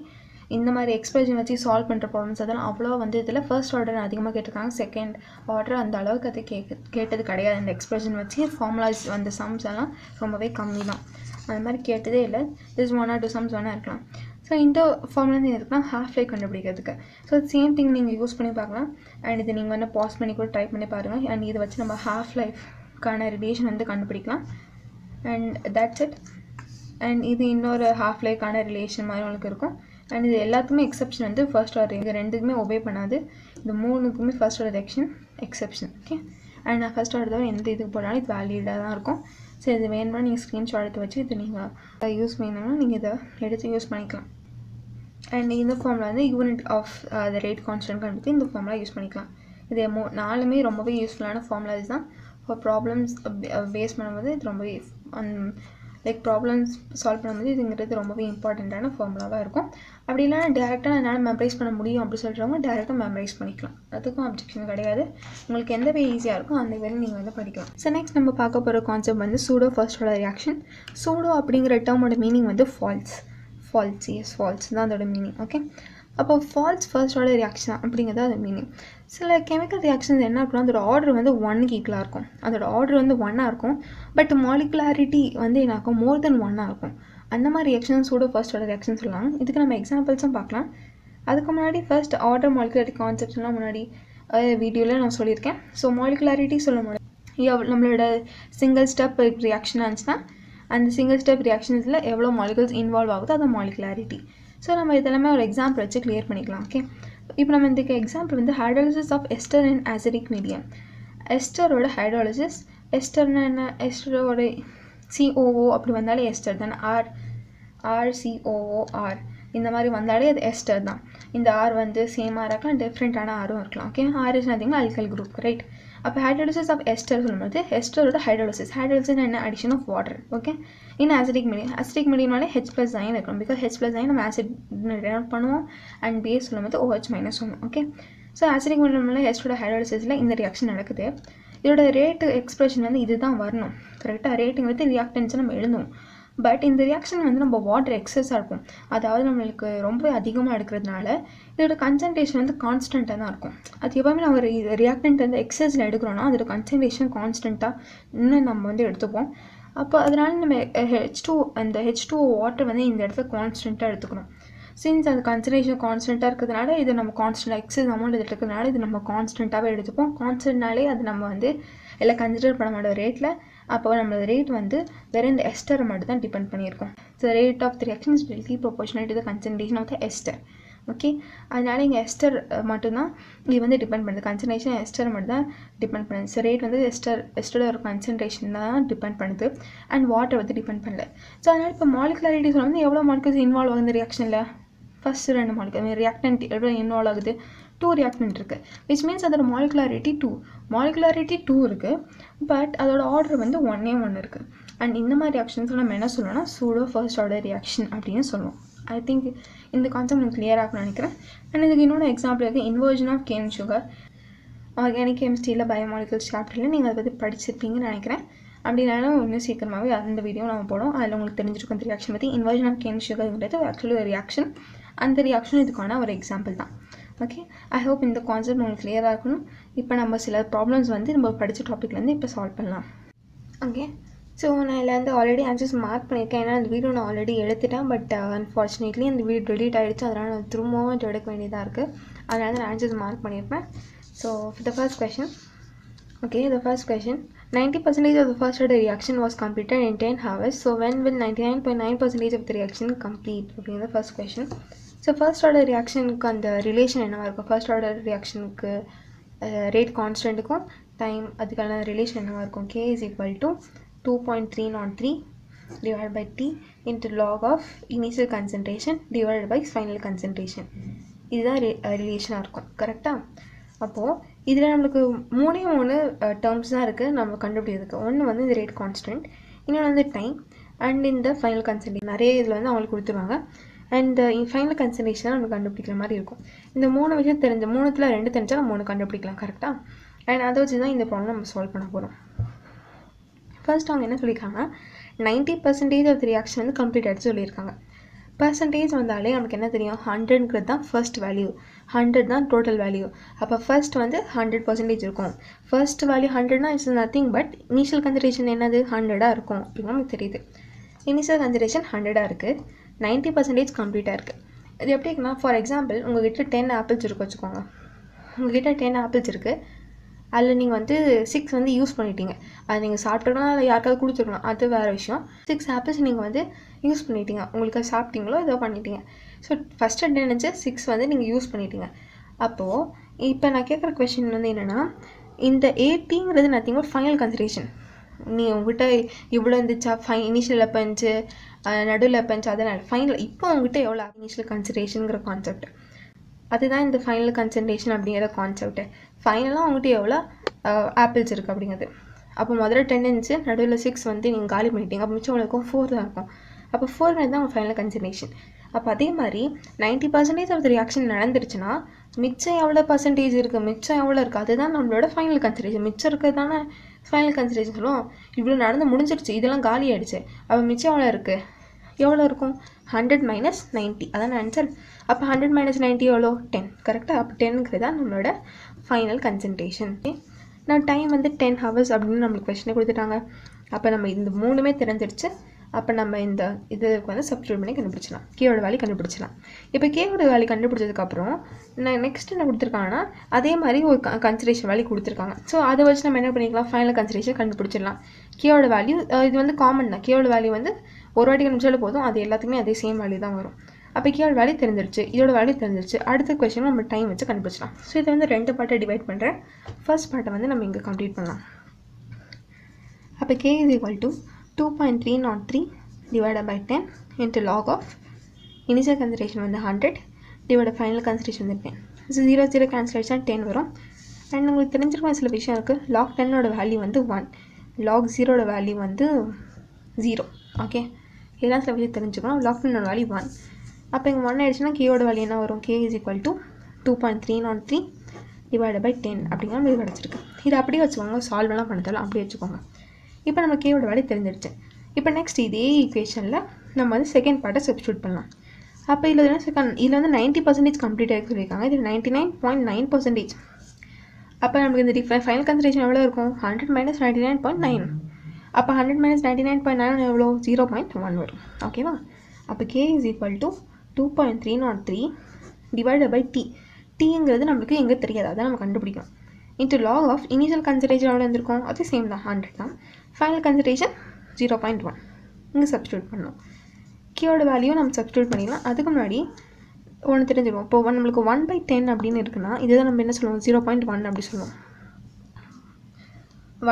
இந்த மாதிரி எக்ஸ்பிரஷன் வச்சு சால்வ் பண்ணுற ப்ராப்ளம்ஸ் அதெல்லாம் அவ்வளோ வந்து இதில் ஃபர்ஸ்ட் ஆர்டர் அதிகமாக கேட்டிருக்காங்க செகண்ட் ஆர்டர் அந்த அளவுக்கு அது கேட்க கேட்டது கிடையாது. இந்த எக்ஸ்பிரஷன் வச்சு ஃபார்முலாஸ் வந்த சம்ஸ் எல்லாம் ரொம்பவே கம்மி தான். அந்த மாதிரி கேட்டதே இல்லை. Just one or two sums வேணால் இருக்கலாம். ஸோ இந்த ஃபார்முலா வந்து ஹாஃப் லைஃப் கண்டுபிடிக்கிறதுக்கு. ஸோ சேம் திங் நீங்கள் யூஸ் பண்ணி பார்க்கலாம். அண்ட் இது நீங்கள் வந்து பாஸ் பண்ணி கூட ட்ரை பண்ணி பாருங்கள் அண்ட் இதை வச்சு நம்ம ஹாஃப் லைஃப்க்கான ரிலேஷன் வந்து கண்டுபிடிக்கலாம். அண்ட் தட்ஸ் இட் அண்ட் இது இன்னொரு ஹாஃப் லைஃப்க்கான ரிலேஷன் மாதிரி உங்களுக்கு இருக்கும். அண்ட் இது எல்லாத்துக்குமே எக்ஸப்ஷன் வந்து ஃபர்ஸ்ட் ஆர்டர் இது ரெண்டுக்குமே ஒபே பண்ணாது. இந்த மூணுக்குமே first order action exception okay and நான் ஃபஸ்ட் ஆர்டர் தவிர எந்த இதுக்கு போனாலும் இது வேலிடாக தான் இருக்கும். ஸோ இது வேணும்னா நீங்கள் ஸ்க்ரீன்ஷாட் எடுத்து வச்சு இது நீங்கள் யூஸ் பண்ணணும்னா நீங்கள் இதை எடுத்து யூஸ் பண்ணிக்கலாம். அண்ட் இந்த ஃபார்மில் வந்து unit of the rate constant கண்டுபிடித்து இந்த ஃபார்மில் யூஸ் பண்ணிக்கலாம். இது எமோ நாலுமே ரொம்பவே யூஸ்ஃபுல்லான ஃபார்முலாஸ் தான் ஃபார் ப்ராப்ளம்ஸ் பேஸ் பண்ணும்போது இது ரொம்பவே um, லைக் ப்ராப்ளம்ஸ் சால்வ் பண்ணும்போது இதுங்கிறது ரொம்பவே இம்பார்ட்டண்ட்டான ஃபார்முலாவாக இருக்கும். அப்படி இல்லைனா டேரெக்டாக என்னால் மெமரைஸ் பண்ண முடியும் அப்படி சொல்கிறவங்க டேரெக்டாக மெமரைஸ் பண்ணிக்கலாம். அதுக்கும் அப்ஜெக்ஷன் கிடையாது. உங்களுக்கு எந்த வே ஈஸியாக இருக்கோ அந்த வேலை நீங்கள் வந்து படிக்கலாம். ஸோ நெக்ஸ்ட் நம்ம பார்க்க போகிற கான்செப்ட் வந்து சூடோ ஃபர்ஸ்டோட ரியாக்ஷன் சூடோ அப்படிங்கிற டேர்மோட மீனிங் வந்து ஃபால்ஸ் ஃபால்ஸ் எஸ் ஃபால்ஸ் தான் அதோட மீனிங் ஓகே அப்போ ஃபால்ஸ் ஃபர்ஸ்ட் ஆர்டர் ரியாக்ஷன் அப்படிங்கிறது அது மீனிங் சில கெமிக்கல் ரியாக்ஷன்ஸ் என்ன அப்படின்னா அதோட ஆர்டர் வந்து ஒன்னுக்கு ஈக்குவலாக இருக்கும். அதோட ஆர்டர் வந்து ஒன்னாக இருக்கும். பட் மாலிகுலாரிட்டி வந்து என்னாகும் மோர் தென் ஒன்னாக இருக்கும். அந்த மாதிரி ரியாக்ஷன்ஸோட ஃபர்ஸ்ட் ஆர்டர் ரியாக்ஷன் சொல்லலாம். இதுக்கு நம்ம எக்ஸாம்பிள்ஸும் பார்க்கலாம். அதுக்கு முன்னாடி ஃபர்ஸ்ட் ஆர்டர் மாலிகுலாரிட்டி கான்செப்ட்லாம் முன்னாடி வீடியோவில் நான் சொல்லியிருக்கேன். ஸோ மாலிகுலாரிட்டி சொல்ல முடியும் நம்மளோட சிங்கிள் ஸ்டெப் ரியாக்ஷன் இருந்துச்சுன்னா அந்த சிங்கிள் ஸ்டெப் ரியாக்ஷன்ஸில் எவ்வளோ மாலிகுல்ஸ் இன்வால்வ் ஆகுதோ அது மாலிகுலாரிட்டி ஸோ நம்ம இதெல்லாமே ஒரு எக்ஸாம்பிள் வச்சு கிளியர் பண்ணிக்கலாம் ஓகே இப்போ நம்ம இதுக்கு எக்ஸாம்பிள் வந்து hydrolysis of ester and acidic medium எஸ்டரோட hydrolysis எஸ்டர்னா என்ன? எஸ்டரோட சிஓஓ அப்படி வந்தாலே எஸ்டர் தான். ஆர் ஆர்சிஓஓஆர் இந்த மாதிரி வந்தாலே அது எஸ்டர் தான். இந்த ஆர் வந்து சேமாக இருக்கலாம் டிஃப்ரெண்ட்டான ஆரும் இருக்கலாம் okay R is nothing alkyl group right அப்போ ஹைட்ரோலிசிஸ் ஆஃப் எஸ்டர் சொல்லும்போது எஸ்டரோட ஹைட்ரோலிசிஸ் ஹைட்ரோலிசிஸ் என்ன? அடிஷன் ஆஃப் வாட்டர் ஓகே இன்னும் ஆசிடிக் மீடியம் ஆசிடிக் மீடியம்னாலே ஹெச் ப்ளஸ் ஐன் இருக்கும் பிகாஸ் ஹெச் ப்ளஸ் ஐன் நம்ம ஆசிட் டெனோட் பண்ணுவோம். அண்ட் பிஎஸ் சொல்லும்போது ஓஹெச் மைனஸ் ஒன்று ஓகே ஸோ ஆசிடிக் மீடியமில் ஹெச்சோட ஹைட்ரோலிசிஸில் இந்த ரியாக்ஷன் நடக்குது. இதோட ரேட்டு எக்ஸ்பிரஷன் வந்து இதுதான் வரணும். கரெக்டாக ரேட்டிங் வந்து ரியாக்டன்ஸை நம்ம எழுதுவோம். பட் இந்த ரியாக்ஷன் வந்து நம்ம வாட்டர் எக்ஸஸாக இருக்கும். அதாவது நம்மளுக்கு ரொம்ப அதிகமாக எடுக்கிறதுனால இதோட கன்சன்ட்ரேஷன் வந்து கான்ஸ்டண்ட்டாக தான் இருக்கும். அது எப்போவுமே நம்ம ரியாக்டன்ட் வந்து எக்ஸஸில் எடுக்கிறோன்னா அதோட கன்சன்ட்ரேஷன் கான்ஸ்டண்ட்டாக இன்னும் நம்ம வந்து எடுத்துப்போம். அப்போ அதனால் நம்ம ஹெச் டூ அந்த ஹெச் டூ வாட்டர் வந்து இந்த இடத்துல கான்ஸ்டண்ட்டாக எடுத்துக்கணும். சின்ஸ் அது கன்சன்ட்ரேஷன் கான்ஸ்டண்ட்டாக இருக்கிறதுனால இது நம்ம கான்ஸ்டன்ட் எக்ஸஸ் அமௌண்ட் இது இருக்கிறதுனால இது நம்ம கான்ஸ்டண்ட்டாகவே எடுத்துப்போம். கான்ஸ்டன்ட்னாலே அது நம்ம வந்து எல்லாம் கன்சிடர் பண்ண மாட்டோம் ரேட்டில் அப்போ நம்மளோட ரேட் வந்து வேறு இந்த எஸ்டரை மட்டும் தான் டிபெண்ட் பண்ணியிருக்கோம். So rate of the reaction is directly proportional to the concentration of the ester okay அதனால் இங்கே எஸ்டர் மட்டும்தான். இது வந்து டிபெண்ட் பண்ணுது. கன்சன்ட்ரேஷன் எஸ்டர் மட்டும் தான் டிபெண்ட் பண்ணுது. ஸோ ரேட் வந்து எஸ்டர் எஸ்டரோட ஒரு கன்சன்ட்ரேஷன் தான் டிபெண்ட் பண்ணுது. அண்ட் வாட்டர் வந்து டிபெண்ட் பண்ணல. ஸோ அதனால் இப்போ மாலிகுலாரிட்டிஸ் வந்து எவ்வளோ மாலிகுல்ஸ் இன்வால்வ் ஆகுது ரியாக்ஷனில் ஃபஸ்ட்டு ரெண்டு மாலிகுல் ரியாக்டன்ட் எவ்வளோ இன்வால்வ் ஆகுது? டூ ரியாக்டன்ட் இருக்குது விச் மீன்ஸ் அதோட மாலிகுலாரிட்டி டூ மாலிகுலாரிட்டி டூ இருக்குது பட் அதோட ஆர்டர் வந்து ஒன்னே ஒன்று இருக்குது அண்ட் இந்த மாதிரி ரியாக்ஷன்ஸ் நம்ம என்ன சொல்லணும்னா சூடோ ஃபர்ஸ்ட் ஆர்டர் ரியாக்ஷன் அப்படின்னு சொல்லுவோம். ஐ திங்க் இந்த கான்செப்ட் நான் கிளியர் ஆகும் நினைக்கிறேன். அண்ட் இதுக்கு இன்னொரு எக்ஸாம்பிள் இருக்குது inversion of cane sugar organic கெமிஸ்ட்ரியில் biomolecules சாப்டரில் நீங்கள் அதை பற்றி படிச்சிருப்பீங்கன்னு நினைக்கிறேன். அப்படின்னாலும் இன்னும் சீக்கிரமாகவே அந்த வீடியோ நம்ம போடும் அதில் உங்களுக்கு தெரிஞ்சிருக்கும் அந்த ரியாக்ஷன் பற்றி இன்வர்ஜன் ஆஃப் கேன் சுகர்ங்கிறது ஆக்சுவலி ஒரு ரியாக்ஷன் அந்த ரியாக்ஷன் இதுக்கான ஒரு எக்ஸாம்பிள் தான். ஓகே ஐ ஹோப் இந்த கான்செப்ட் உங்களுக்கு கிளியராக இருக்கணும் இப்போ நம்ம சில ப்ராப்ளம்ஸ் வந்து நம்ம படித்த டாப்பிக்லேருந்து இப்போ சால்வ் பண்ணலாம். ஓகே ஸோ நான் இதில் ஆல்ரெடி ஆன்சர்ஸ் மார்க் பண்ணியிருக்கேன் ஏன்னா அந்த வீடியோ நான் ஆல்ரெடி எடுத்துட்டேன் பட் அன்ஃபார்ச்சுனேட்லி அந்த வீடியோ டெலிட் ஆகிடுச்சு அதனால் நான் திரும்பவும் எடுக்க வேண்டியதாக இருக்குது அதனால தான் நான் ஆன்சர்ஸ் மார்க் பண்ணியிருப்பேன் so the first question okay the first question 90 percentage of the first order reaction was completed in 10 hours so when will 99.9 percentage of the reaction complete okay the first question so first order reaction க்கு அந்த relation என்னவா இருக்கும் first order reaction க்கு rate constant க்கும் time அதுக்கான relation என்னவா இருக்கும் k is equal to 2.303 divided by t into log of initial concentration divided by final concentration. இதுதான் ரிலேஷனாக uh, இருக்கும். கரெக்டாக அப்போது இதில் நம்மளுக்கு மூணே மூணு uh, டேர்ம்ஸ் தான் இருக்குது நம்ம கண்டுபிடிக்கிறதுக்கு. ஒன்று வந்து இந்த ரேட் கான்ஸ்டன்ட் இன்னொன்று வந்து டைம் அண்ட் இந்த ஃபைனல் கன்சன்ட்ரேஷன் நிறைய இதில் வந்து அவங்களுக்கு கொடுத்துருவாங்க. அண்ட் ஃபைனல் கன்சன்ட்ரேஷன் நம்ம கண்டுபிடிக்கிற மாதிரி இருக்கும். இந்த மூணு விஷயம் தெரிஞ்ச மூணுத்தில் ரெண்டு தெரிஞ்சால் நம்ம மூணு கண்டுபிடிக்கலாம். கரெக்டாக அண்ட் அதை வச்சு தான் இந்த ப்ராப்ளம் நம்ம சால்வ் பண்ண போகிறோம் ஃபர்ஸ்ட் அவங்க என்ன சொல்லியிருக்காங்கன்னா நைன்ட்டி பர்சன்டேஜ் ஆஃப் ரியாக்ஷன் வந்து கம்ப்ளீட் ஆகிடுச்சு சொல்லியிருக்காங்க. பர்சன்டேஜ் வந்தாலே நமக்கு என்ன தெரியும்? ஹண்ட்ரட்ங்கிறது தான் ஃபர்ஸ்ட் வேல்யூ ஹண்ட்ரட் தான் டோட்டல் வேல்யூ அப்போ ஃபர்ஸ்ட் வந்து ஹண்ட்ரட் பர்சன்டேஜ் இருக்கும். First value ஹண்ட்ரட்னா it's nothing but initial consideration என்னது? ஹண்ட்ரடாக இருக்கும். அப்படின்னு நமக்கு தெரியுது. இனிஷியல் கன்சிடரேஷன் ஹண்ட்ரடாக இருக்குது நைன்ட்டி பர்சன்டேஜ் கம்ப்ளீட்டாக இருக்குது இது எப்படி இருக்குன்னா ஃபார் எக்ஸாம்பிள் உங்ககிட்ட டென் ஆப்பிள்ஸ் இருக்கு வச்சுக்கோங்க. உங்ககிட்ட டென் ஆப்பிள்ஸ் இருக்குது அதில் நீங்கள் வந்து சிக்ஸ் வந்து யூஸ் பண்ணிட்டீங்க. அது நீங்கள் சாப்பிட்ருக்கலாம் இல்லை யாருக்காவது கொடுத்துருக்கலாம் அது வேறு விஷயம். சிக்ஸ் ஆப்பிள்ஸ் நீங்கள் வந்து யூஸ் பண்ணிட்டீங்க. உங்களுக்கு சாப்பிட்டீங்களோ ஏதோ பண்ணிட்டீங்க. ஸோ ஃபஸ்ட்டு நினச்சி சிக்ஸ் வந்து நீங்கள் யூஸ் பண்ணிட்டீங்க. அப்போது இப்போ நான் கேட்குற கொஷின் வந்து என்னென்னா இந்த எயிட்டிங்கிறது நத்திங் பட் ஃபைனல் கன்சிடரேஷன் நீ உங்ககிட்ட இவ்வளோ இருந்துச்சா? ஃபை இனிஷியல் பஞ்சு நடுவில் பஞ்சு அதனால் ஃபைனல் இப்போ உங்ககிட்ட எவ்வளோ இனிஷியல் கன்சிடரேஷனுங்கிற கான்செப்ட் அதுதான் இந்த ஃபைனல் கன்சன்ட்ரேஷன் அப்படிங்கிற கான்செப்ட்டு ஃபைனலாக உங்கள்கிட்ட எவ்வளோ ஆப்பிள்ஸ் இருக்குது அப்படிங்கிறது. அப்போ முதல்ல டென் இன்ச்சு நடுவில் சிக்ஸ் வந்து நீங்கள் காலி பண்ணிட்டீங்க. அப்போ மிச்சம் உங்களுக்கு ஃபோர் தான் இருக்கும். அப்போ ஃபோர் தான் அவங்க ஃபைனல் கன்சன்ட்ரேஷன் அப்போ அதே மாதிரி நைன்ட்டி பர்சன்டேஜ் ஆஃப் ரியாக்ஷன் நடந்துருச்சுன்னா மிச்சம் எவ்வளோ பர்சன்டேஜ் இருக்குது மிச்சம் எவ்வளோ இருக்குது அதுதான் நம்மளோட ஃபைனல் கன்சிடரேஷன் மிச்சம் இருக்கிறது தானே ஃபைனல் கன்சிடரேஷன் சொல்லுவோம். இவ்வளோ நடந்து முடிஞ்சிருச்சு இதெல்லாம் காலி ஆகிடுச்சு அப்போ மிச்சம் எவ்வளோ இருக்குது எவ்வளோ இருக்கும்? ஹண்ட்ரட் மைனஸ் நைன்ட்டி அதான் ஆன்சர் அப்போ ஹண்ட்ரட் மைனஸ் நைன்ட்டி எவ்வளோ? டென் கரெக்டாக அப்போ டென்ங்கிறது தான் நம்மளோட ஃபைனல் கன்சன்ட்ரேஷன் நான் டைம் வந்து டென் ஹவர்ஸ் அப்படின்னு நம்மளுக்கு கொஸ்டினை கொடுத்துட்டாங்க. அப்போ நம்ம இந்த மூணுமே தெரிஞ்சிருச்சு. அப்போ நம்ம இந்த இதுக்கு வந்து சப்ஸ்டியூட் பண்ணி கண்டுபிடிச்சலாம் கேவோட வேல்யூ கண்டுபிடிச்சலாம் இப்போ கேவோட வேல்யூ கண்டுபிடிச்சதுக்கப்புறம் நான் நெக்ஸ்ட் என்ன கொடுத்துருக்காங்கன்னா அதே மாதிரி ஒரு கன்சிடரேஷன் வேல்யூ கொடுத்துருக்காங்க. ஸோ அதை வச்சு நம்ம என்ன பண்ணிக்கலாம்? ஃபைனல் கன்சிடரேஷன் கண்டுபிடிச்சிடலாம். கேவோட வேல்யூ இது வந்து காமன் தான். கேவோட வேல்யூ வந்து ஒரு வாட்டி கண்டுபிடிச்சாலும் போதும். அது எல்லாத்துக்குமே அதே சேம் வேல்யூ தான் வரும். அப்போ கேவோட வேல்யூ தெரிஞ்சிருச்சு. இதோட வேல்யூ தெரிஞ்சிருச்சு. அடுத்த கொஸ்டின் நம்ம டைம் வச்சு கண்டுபிடிச்சலாம் ஸோ இதை வந்து ரெண்டு பார்ட்டை டிவைட் பண்ணுறேன் ஃபர்ஸ்ட் பார்ட்டை வந்து நம்ம இங்கே கம்ப்ளீட் பண்ணலாம். அப்போ K is equal to two point three nought three divided by ten into log of initial consideration வந்து ஹண்ட்ரட் டிவைட் ஃபைனல் கன்சிடரேஷன் வந்து ten so zero zero cancel ten வரும். அண்ட் உங்களுக்கு தெரிஞ்சிருக்க சில விஷயம் இருக்குது லாக் டென்னோட வேல்யூ வந்து ஒன் லாக் ஜீரோட வேல்யூ வந்து ஜீரோ ஓகே இதெல்லாம் சில விஷயம் தெரிஞ்சுக்கணும். லாக் டென்னோட வேல்யூ ஒன் அப்போ இங்கே ஒன் ஆயிடுச்சுன்னா கேயோட வேல்யூ என்ன வரும்? K is equal to two point three nought three divided by ten அப்படிங்கிற மாதிரி கிடச்சிருக்கு. இது அப்படியே வச்சுக்கோங்க. சால்வெல்லாம் பண்ண தேவை அப்படியே வச்சுக்கோங்க. இப்போ நம்ம கேவோட வேல்யூ தெரிஞ்சிருச்சு இப்போ நெக்ஸ்ட் இதே ஈக்குவேஷனில் நம்ம வந்து செகண்ட் பார்ட்டை சப்ஸ்டியூட் பண்ணலாம். அப்போ இதில் என்ன செகண்ட் இதில் வந்து நைன்ட்டி பர்சன்டேஜ் கம்ப்ளீட் ஆகி சொல்லியிருக்காங்க. இது ninety nine point nine percentage அப்போ நமக்கு இந்த டிஃப ஃபைனல் கன்சன்ட்ரேஷன் எவ்வளோ இருக்கும்? Hundred minus ninety nine point nine அப்போ hundred minus ninety nine point nine எவ்வளோ ஜீரோ பாயிண்ட் ஒன் வரும் ஓகேவா அப்போ K is equal to two point three nought three divide by T டீங்கிறது நம்மளுக்கு எங்கே தெரியாது. அதை நம்ம கண்டுபிடிக்கும் into log of initial consideration எவ்வளோ இருந்திருக்கும்? அது சேம் தான். ஹண்ட்ரட் தான். Final consideration zero point one இங்கே சப்ஸ்டியூட் பண்ணணும். கீயோட வேல்யூ நம்ம சப்ஸ்டியூட் பண்ணிடலாம். அதுக்கு முன்னாடி ஒன்று தெரிஞ்சிருவோம் இப்போ ஒன் நம்மளுக்கு ஒன் பை டென் அப்படின்னு இருக்குன்னா இதை நம்ம என்ன சொல்லுவோம்? ஜீரோ பாயிண்ட் ஒன் அப்படி சொல்லுவோம்.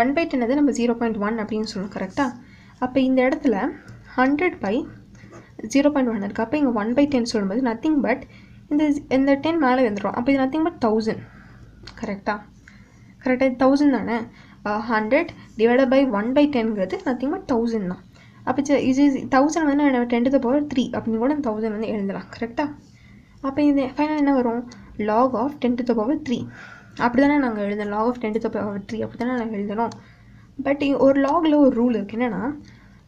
ஒன் பை டென் நம்ம ஜீரோ பாயிண்ட் ஒன் அப்படின்னு சொல்லுவோம். கரெக்டாக அப்போ இந்த இடத்துல hundred by zero point one இருக்குது அப்போ இங்கே ஒன் பை டென் சொல்லும்போது நத்திங் பட் இந்த இந்த டென் மேலே வந்துடும் அப்போ இது நத்திங் பட் தௌசண்ட் கரெக்டாக கரெக்டாக தௌசண்ட் தானே? Hundred divide by one by டென்ங்கிறது nothing but thousand தான். அப்போ இது தௌசண்ட் வந்து நான் ten to the power three அப்படின்னு கூட தௌசண்ட் வந்து எழுதலாம். கரெக்டாக அப்போ இது ஃபைனல் என்ன வரும்? Log of ten to the power three அப்படி தானே நாங்கள் எழுதணும். Log of ten to the power three அப்படி தானே நாங்கள் எழுதணும் பட் ஒரு லாகில் ஒரு ரூல் இருக்குது என்னென்னா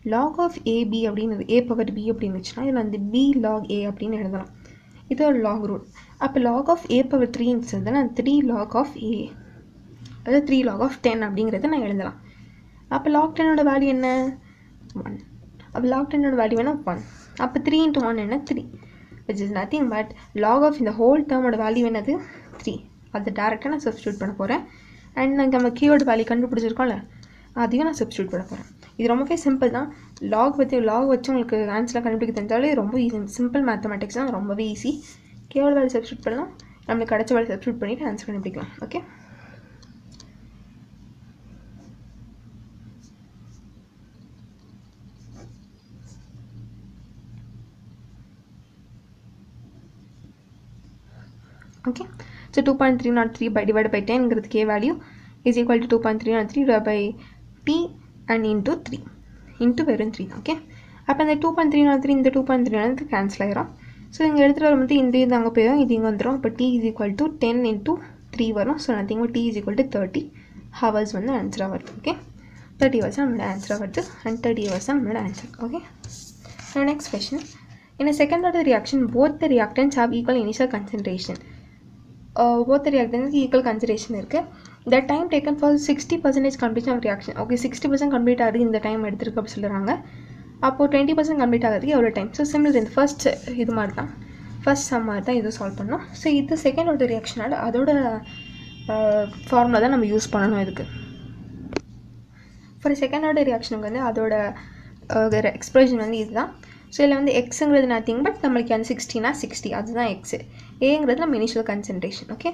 லாக் ஆஃப் ஏபி அப்படின்னு ஏ பவர் பி அப்படின்னு இருந்துச்சுன்னா இதில் வந்து பி லாக் ஏ அப்படின்னு எழுதலாம். இது ஒரு லாக் ரூல் அப்போ லாக் ஆஃப் ஏ பவர் த்ரீன்னு சொல்லி நான் த்ரீ லாக் ஆஃப் ஏ அதாவது த்ரீ லாக் ஆஃப் டென் அப்படிங்கிறத நான் எழுதலாம். அப்போ லாக் டென்னோட வேல்யூ என்ன? ஒன் அப்போ லாக் டென்னோட வேல்யூ என்ன ஒன் அப்போ த்ரீ இன்ட்டு ஒன் என்ன? Three which is nothing but log of இந்த ஹோல் டேர்மோட வேல்யூ என்னது? த்ரீ அது டேரெக்டாக நான் சப்ஸ்டியூட் பண்ண போகிறேன் அண்ட் நாங்கள் நம்ம கீயோட வேல்யூ கண்டுபிடிச்சிருக்கோம்ல அதையும் நான் சப்ஸ்டியூட் பண்ண போகிறேன் இது ரொம்பவே சிம்பிள் தான். லாக் பற்றி லாக் வச்சு உங்களுக்கு ஆன்சர்லாம் கண்டுபிடிக்க தெரிஞ்சாலே ரொம்ப ஈஸி சிம்பிள் மேத்தமெட்டிக்ஸ் தான் ரொம்பவே ஈஸி கேவல வேலை சப்ஸ்டியூட் பண்ணலாம். நம்மளுக்கு கிடைச்ச வேலை சப்ஸ்டியூட் பண்ணிவிட்டு ஆன்சர் கண்டுபிடிக்கலாம். Okay okay? So 2.303 by divided by 10 ங்கிறது k value. Is equal to 2.303 divided by t and into 3 into வெறும் 3 ஓகே அப்போ இந்த 2.303 இந்த 2.3 கேன்சல் ஆகிடும் ஸோ இங்கே எடுத்துகிட்டு வரும்போது இந்த இது அங்கே போயிடும் இது இங்கே வந்துடும் இப்போ T is equal to ten into three வரும். So nothing T is equal to thirty hours வந்து ஆன்சராக வருது ஓகே தேர்ட்டி ஹவர்ஸ் நம்மளோட ஆன்சராக வருது. அண்ட் தேர்ட்டி ஹவர்ஸ் தான் நம்மளோட answer okay next question In a second order reaction, both the reactants have equal initial concentration. Both ரியாக்டன்ஸ்க்கு equal consideration இருக்குது the time taken for sixty percentage completion of reaction okay sixty percent complete ஆகுது இந்த time எடுத்துருக்கு அப்படி சொல்கிறாங்க அப்போது twenty percent complete ஆகிறதுக்கு எவ்வளோ time so simple இந்த first இது மாதிரி தான் ஃபர்ஸ்ட் சம் மாதிரி தான் இது சால்வ் பண்ணோம். ஸோ இது செகண்ட் ரியாக்ஷனால் அதோட ஃபார்முலா தான் நம்ம யூஸ் பண்ணணும் இதுக்கு. ஃபார் செகண்ட் ஆர்டர் ரியாக்ஷனுக்கு வந்து அதோட எக்ஸ்பிரஷன் வந்து இதுதான். ஸோ இதில் வந்து எக்ஸுங்கிறது நத்திங் பட் நம்மளுக்கு வந்து சிக்ஸ்டினா சிக்ஸ்டி அதுதான் எக்ஸு ஏங்கிறது நம்ம இனிஷியல் கன்சன்ட்ரேஷன் ஓகே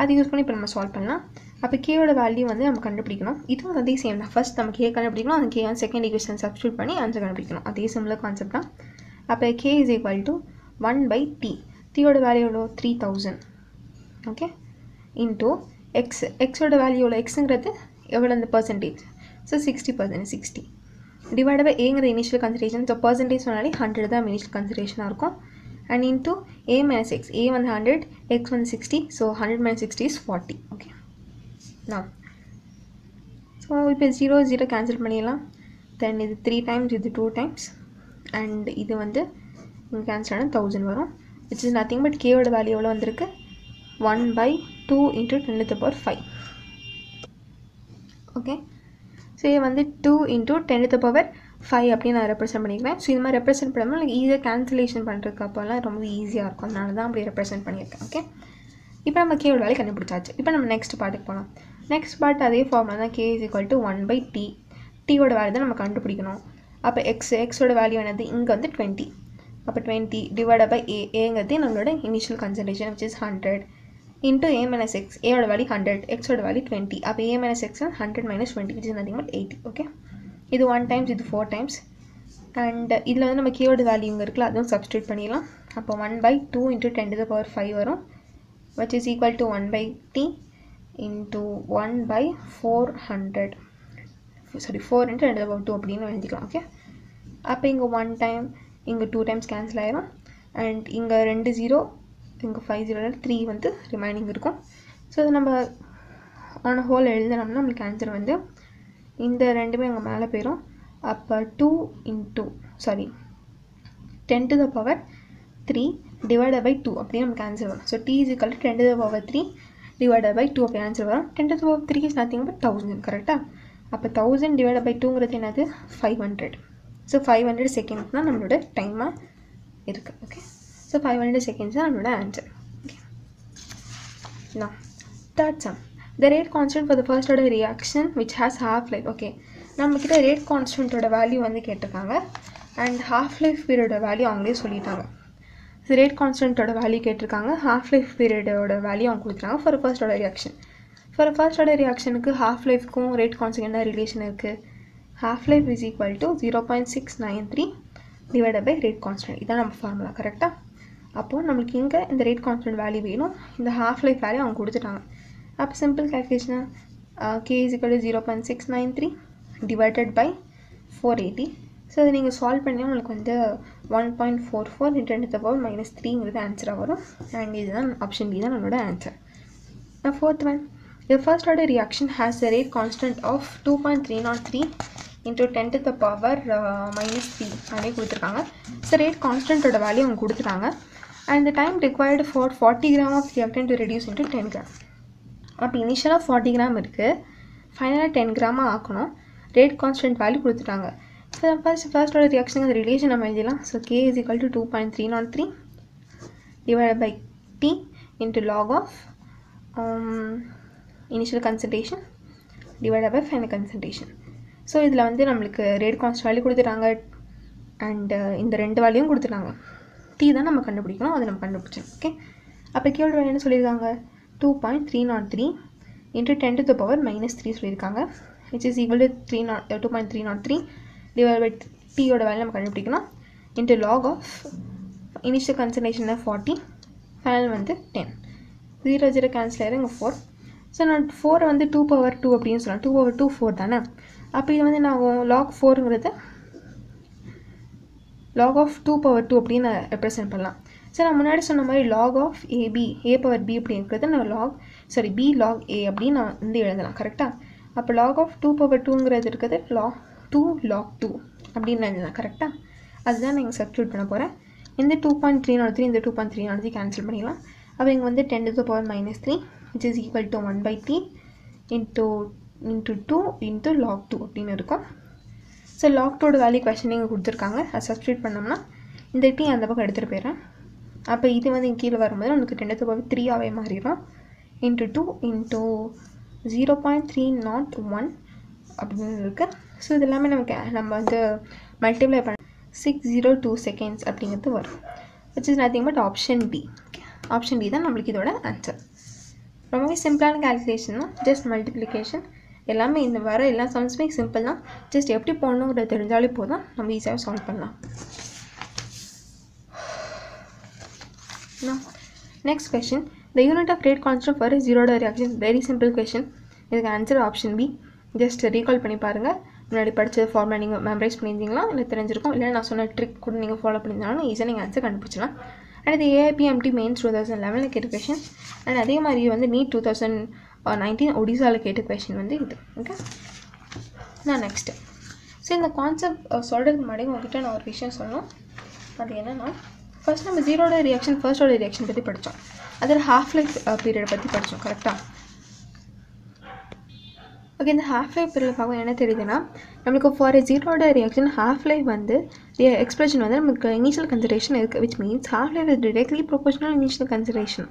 அது யூஸ் பண்ணி இப்போ நம்ம சால்வ் பண்ணலாம். அப்போ கேயோட வேல்யூ வந்து நம்ம கண்டுபிடிக்கணும். இதுவும் அதே சேம் தான். ஃபஸ்ட் நம்ம கே கண்டுபிடிக்கணும் அந்த கே வந்து செகண்ட் ஈக்குவேஷன் சப்ஸ்டியூட் பண்ணி ஆன்சர் கண்டுபிடிக்கணும். அதே சிம்லர் கான்செப்ட் தான். அப்போ K is equal to one by T டீயோட value எவ்வளோ three thousand okay into X எக்ஸோட வேல்யூ எவ்வளோ எக்ஸுங்கிறது எவ்வளோ அந்த percentage so sixty percent sixty divide by ஏங்கிற இனிஷியல் கன்சிடரேஷன் ஸோ பர்சன்டேஜ் சொன்னாலே ஹண்ட்ரட் தான் இனிஷியல் கன்சிடரேஷனாக இருக்கும். And into A minus X A வந்து ஹண்ட்ரட் எக்ஸ் வந்து sixty so hundred minus sixty is forty okay நான் ஸோ இப்போ ஜீரோ ஜீரோ கேன்சல் பண்ணிடலாம். தென் இது த்ரீ டைம்ஸ் இது டூ டைம்ஸ் அண்ட் இது வந்து இங்கே கேன்சல் ஆனால் தௌசண்ட் வரும். விச் இஸ் நத்திங் பட் கேவோட வேல்யூ எவ்வளோ வந்திருக்கு? One by two into ten to power five okay so இது வந்து two into ten to power five அப்படின்னு நான் ரெப்ரசென்ட் பண்ணிக்கிறேன் ஸோ இது மாதிரி ரெப்ரசென்ட் பண்ணும்போது எனக்கு ஈஸியாக கேன்சலேஷன் பண்ணுறதுக்கு அப்போல்லாம் ரொம்ப ஈஸியாக இருக்கும். அதனால தான் அப்படி ரெப்ரசென்ட் பண்ணியிருக்கேன். ஓகே இப்போ நம்ம கேவோட வேலையை கண்டுபிடிச்சாச்சு. இப்போ நம்ம நெக்ஸ்ட் பாட்டுக்கு போகலாம் நெக்ஸ்ட் பார்ட் அதே ஃபார்மில் தான் K is equal to one by T டீயோட value தான் நம்ம கண்டுபிடிக்கணும். அப்போ எக்ஸ் எக்ஸோட வேல்யூ என்னது? இங்கே வந்து டுவெண்ட்டி அப்போ டுவெண்ட்டி டிவைட் பை ஏ ஏங்கிறது நம்மளோட initial concentration which is hundred into A minus X ஏயோட value hundred எக்ஸோட வேல்யூ டுவெண்ட்டி அப்போ A minus X hundred minus twenty which is nothing but eighty okay இது ஒன் டைம்ஸ் இது four times and இதில் வந்து நம்ம கேவோட value இங்கே இருக்குல்ல அதுவும் சப்ஸ்டியூட் பண்ணிடலாம். அப்போ one by two into ten to power five வரும் which is equal to one by T into 1 by 400 sorry 4 into 10 to the power 2 அப்படின்னு எழுதிக்கலாம் ஓகே அப்போ இங்கே ஒன் டைம் இங்கே டூ டைம்ஸ் கேன்சல் ஆயிரும். அண்ட் இங்கே ரெண்டு ஜீரோ இங்கே ஃபைவ் ஜீரோ த்ரீ வந்து ரிமைனிங் இருக்கும். ஸோ அதை நம்ம ஆன் ஹோல் எழுதினோம்னா நம்மளுக்கு ஆன்சர் வந்து இந்த ரெண்டுமே அங்கே மேலே போயிடும் அப்போ two into sorry ten to the power three divided by two அப்படின்னு நமக்கு ஆன்சர் வரும். So T is equal ten to the power three divided by two அப்படி ஆன்சர் வரும்? Ten to the power three is nothing but thousand கரெக்டாக அப்போ thousand divide by டூங்கிறது என்னது? Five hundred so five hundred seconds தான் நம்மளோட டைமாக இருக்குது okay so five hundred seconds தான் நம்மளோட ஆன்சர் ஓகே நான் third sum the rate constant for the ஃபர்ஸ்டோட reaction which has half life okay நம்மக்கிட்ட ரேட் கான்ஸ்டன்ட்டோட வேல்யூ வந்து கேட்டிருக்காங்க. அண்ட் ஹாஃப் லைஃப் பீரியடோட வேல்யூ அவங்களே சொல்லிட்டாங்க. ரேட் கான்ஸ்டன்ட்டோட வேல்யூ கேட்டிருக்காங்க. ஹாஃப் லைஃப் பீரியடோட வேல்யூ அவங்க கொடுத்துருக்காங்க. For first order reaction for first order ரியாக்ஷனுக்கு half லைஃப்க்கும் ரேட் கான்ஸ்டன்ட் என்ன ரிலேஷன் இருக்குது half life is equal to zero point six nine three divide by rate constant இதான் நம்ம ஃபார்முலா கரெக்டாக அப்போது நம்மளுக்கு இங்கே இந்த ரேட் கான்ஸ்டன்ட் வேல்யூ வேணும். இந்த ஹாஃப் லைஃப் வேல்யூ அவங்க கொடுத்துட்டாங்க. அப்போ simple கேல்குலேஷனாக K is equal to zero point six nine three divided by four eighty so அதை நீங்கள் சால்வ் பண்ணி உங்களுக்கு வந்து one point four four into ten power minus த்ரீங்கிறது ஆன்சராக வரும். அண்ட் இதுதான் ஆப்ஷன் பி தான் நம்மளோட answer fourth one The first order reaction has a rate constant of 2.303 into 10 to the power uh, minus 3 அப்படியே கொடுத்துருக்காங்க. ஸோ ரேட் கான்ஸ்டன்ட்டோட value அவங்க கொடுத்துட்டாங்க. And the time required for forty gram of reactant to reduce into ten gram அப்போ இனிஷியலாக forty gram இருக்குது ஃபைனலாக ten கிராமாக ஆக்கணும். ரேட் கான்ஸ்டன்ட் வேல்யூ கொடுத்துட்டாங்க. ஸோ ஃபர்ஸ்ட் ஃபர்ஸ்டோட ரியாக்ஷனுக்கு அந்த ரிலேஷன் நம்ம எழுதிலாம் so K is equal to two point three not three divide by T into log of initial concentration divide by final concentration so இதில் வந்து நம்மளுக்கு ரேட் கான்ஸ்ட் வேல்யூ கொடுத்துட்டாங்க. And இந்த ரெண்டு வேலையும் கொடுத்துட்டாங்க. டி தான் நம்ம கண்டுபிடிக்கணும். அதை நம்ம கண்டுபிடிச்சோம் ஓகே அப்போ கேள்வி வேல்யூ என்ன சொல்லியிருக்காங்க? Two point three not three into ten to the power minus three சொல்லியிருக்காங்க. Which is equal to three not two point three not three divide by டீயோட value நம்ம கண்டுபிடிக்கணும். Into log of initial concentration forty final வந்து ten zero zero cancel ஆயிரும் இங்கே four so நான் ஃபோரை வந்து two power two அப்படின்னு சொல்லலாம். டூ பவர் டூ ஃபோர் தானே? அப்போ இது வந்து நான் log ஃபோருங்கிறது log of two power two அப்படின்னு ரெப்ரசென்ட் பண்ணலாம். ஸோ நான் முன்னாடி சொன்ன மாதிரி log of AB A power B அப்படிங்கிறது நான் log sorry B log A அப்படின்னு நான் வந்து எழுதலாம். கரெக்டாக அப்போ லாக் ஆஃப் டூ பவர் டூங்கிறது இருக்குது லாக் டூ லாக் டூ அப்படின்னு நான் கரெக்டாக அதுதான் நான் இங்கே சப்ஸ்டியூட் பண்ண போகிறேன் இந்த டூ பாயிண்ட் த்ரீ நாலு த்ரீ இந்த டூ பாயிண்ட் த்ரீ நாலு த்ரீ கேன்சல் பண்ணிடலாம். அப்போ இங்கே வந்து ten to power minus three which is equal to one by three into into two into log two அப்படின்னு இருக்கும். ஸோ லாக் டூட வேல்யூ கொஷின் இங்கே கொடுத்துருக்காங்க. அதை சப்ஸ்டியூட் பண்ணோம்னா இந்த டீ அந்த பக்கம் எடுத்துகிட்டு போயிடுறேன். அப்போ இது வந்து இங்கே கீழே வரும்போது நமக்கு டென் டு பவர் த்ரீயாகவே மாறிடும். Into two into zero point three not one அப்படின்னு இருக்குது ஸோ இது எல்லாமே நமக்கு நம்ம வந்து மல்டிப்ளை பண்ண சிக்ஸ் ஜீரோ டூ செகண்ட்ஸ் அப்படிங்கிறது வரும். Which is nothing but option B option B தான் நம்மளுக்கு இதோட ஆன்சர் ரொம்பவே சிம்பிளான கால்குலேஷன் தான். ஜஸ்ட் மல்டிப்ளிகேஷன் எல்லாமே இந்த வர எல்லா சம்ஸுமே சிம்பிள் தான். ஜஸ்ட் எப்படி போடணுங்கிறத தெரிஞ்சாலே போதும். நம்ம ஈஸியாக சால்வ் பண்ணலாம். Next question the unit of rate constant for ஜீரோட reaction very simple question இதுக்கு answer option B just recall பண்ணி பாருங்கள் முன்னாடி படித்தது ஃபார்முலா நீங்கள் மெமரைஸ் பண்ணியிருந்தீங்களா இல்லை தெரிஞ்சிருக்கும். இல்லை நான் சொன்ன ட்ரிக் கூட நீங்கள் ஃபாலோ பண்ணியிருந்தாலும் ஈஸியாக நீங்கள் ஆன்சர் கண்டுபிடிச்சலாம் அண்ட் இது ஏஐபிஎம்டி மெயின்ஸ் டூ தௌசண்ட் லெவனில் கேட்ட கொஷின் அண்ட் அதே மாதிரி வந்து நீட் டூ தௌசண்ட் நைன்டீன் ஒடிசாவில் கேட்ட கொஷின் வந்து இது. ஓகே நான் நெக்ஸ்ட்டு ஸோ இந்த கான்செப்ட் சொல்கிறதுக்கு முன்னாடி உங்ககிட்ட நான் ஒரு விஷயம் சொல்லணும். அது என்னென்னா ஃபர்ஸ்ட் நம்ம ஜீரோட ரியாக்ஷன் ஃபர்ஸ்டோட ரியாக்ஷன் பற்றி படித்தோம் அதில் ஹாஃப் லைஃப் பீரியட் பற்றி படித்தோம் கரெக்டாக ஓகே இந்த ஹாஃப் லைஃப் பீரியடில் பார்க்கும் என்ன தெரியுதுன்னா நம்மளுக்கு ஃபார் எ ஜீரோட ரியாக்ஷன் ஹாஃப் லைஃப் வந்து எக்ஸ்பிரஷன் வந்து நமக்கு இனிஷியல் கன்சிடரேஷன் இருக்குது which means half life is directly proportional initial consideration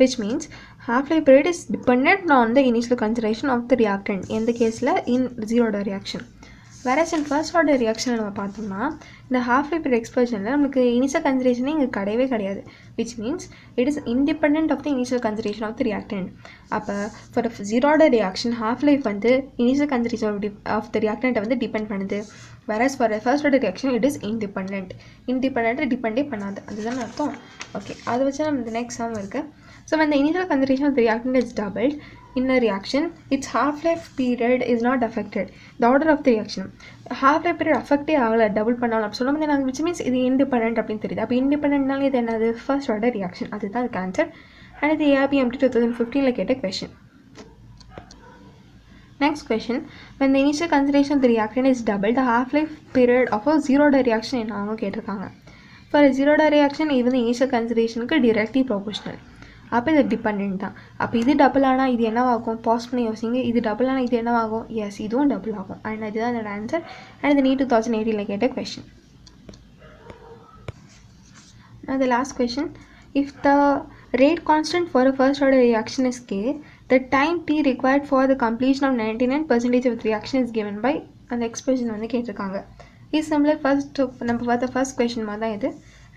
which means half life period is depend on the initial consideration of the reactant எந்த கேஸில் in ஜீரோட reaction whereas in first order ரியாக்ஷனை நம்ம பார்த்தோம்னா இந்த half lipid எக்ஸ்பிரஷனில் நமக்கு initial கன்சன்ட்ரேஷனே இங்கே கிடையவே கிடையாது which means it is independent of the initial concentration of the reactant அப்போ for zero order reaction half life வந்து initial concentration of T of the ரியாக்டன்ட்டை வந்து டிபெண்ட் பண்ணுது whereas for first order reaction it is independent independent டிபெண்டே பண்ணாது அதுதான் அர்த்தம் okay அதை வச்சு நம்ம நெக்ஸ்ட் சாம் இருக்குது ஸோ அந்த initial concentration of the reactant is double in a reaction, its half-life period is not affected. The order of the reaction. half-life period affectே ஆகலை டபுள் பண்ணாலும் அப்படி சொல்லும்போது எனக்கு விச் மீன்ஸ் இது இண்டிபெண்ட் அப்படின்னு தெரியுது அப்போ இண்டிபெண்ட்னால இது என்னது ஃபர்ஸ்ட் ஆர்டர் ரியாக்ஷன் அதுதான் அதுக்கு ஆன்சர் அண்ட் இது ஏபிஎம்டி டூ தௌசண்ட் ஃபிஃப்டீனில் கேட்ட question Next question. When the initial concentration of the reactant is doubled, the half-life period of a zero-order reaction என்ன அவங்க கேட்டிருக்காங்க ஃபார் ஜீரோடா ரியாக்ஷன் இது வந்து இனிஷியல் கன்சிடரேஷனுக்கு டிரெக்ட்லி ப்ரொபோஷனல் அப்போ இது டிபெண்ட் தான் அப்போ இது டபுள் ஆனால் இது என்னவாகும்? பாஸ் பண்ணி யோசிங்க. இது டபுள் ஆனால் இது என்னவாகும்? எஸ் இதுவும் டபுள் ஆகும். அண்ட் இதுதான் என்னோட ஆன்சர் அண்ட் இது நீ டூ தௌசண்ட் எயிட்டீனில் கேட்ட question Now the last question. If the rate constant for a first order reaction is k, the time t required for the completion of 99% of the reaction is given by அந்த expression வந்து கேட்டிருக்காங்க. இது similar first நம்ம பார்த்த first question மாதிரி தான் இது.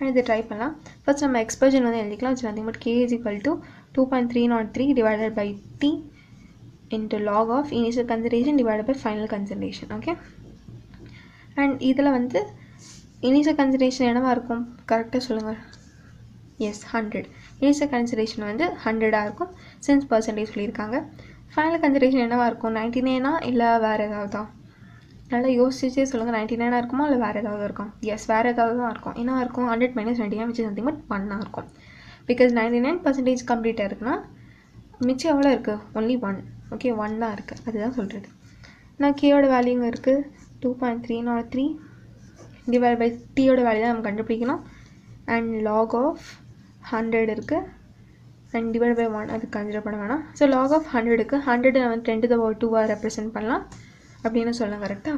And இதை ட்ரை பண்ணலாம். ஃபஸ்ட் நம்ம எக்ஸ்பர்ஜன் வந்து எழுதிக்கலாம். வச்சு nothing but KG is equal to two point three not three divided by T into log of initial consideration divided by final consideration okay and இதில் வந்து இனிஷியல் கன்சிடரேஷன் என்னவா இருக்கும்? கரெக்டாக சொல்லுங்கள் எஸ் ஹண்ட்ரட் இனிஷியல் கன்சிடரேஷன் வந்து ஹண்ட்ரடாக இருக்கும். Since percentage சொல்லியிருக்காங்க. ஃபைனல் கன்சிடரேஷன் என்னவா இருக்கும்? நைன்டி நைனா இல்லை வேறு ஏதாவதா நல்லா யோசிச்சே சொல்லுங்கள் நைன்டி நைனாக இருக்குமா இல்லை வேறு ஏதாவது இருக்கும்? எஸ் வேறு ஏதாவது தான் இருக்கும். என்ன இருக்கும் ஹண்ட்ரட் மைனஸ் நைன்டி நைன் வச்சு சம்திங் பட் ஒன்னாக இருக்கும். பிகாஸ் நைன்டி நைன் பர்சன்டேஜ் கம்ப்ளீட்டாக இருக்குன்னா மிச்சம் எவ்வளோ இருக்குது ஒன்லி ஒன் ஓகே ஒன் தான் இருக்குது அதுதான் சொல்கிறது நான் கேயோட வேல்யூங்க இருக்குது two point three not three divide by டீயோட value தான் நம்ம கண்டுபிடிக்கணும். அண்ட் லாக் ஆஃப் ஹண்ட்ரட் இருக்குது அண்ட் டிவைட் பை ஒன் அது கன்சிடர் பண்ண வேணாம். ஸோ லாக் ஆஃப் ஹண்ட்ரடுக்கு ஹண்ட்ரட் வந்து டென் டு த டூவாக ரெப்ரசென்ட் பண்ணலாம். அப்படின்னு சொல்லலாம் கரெக்டாக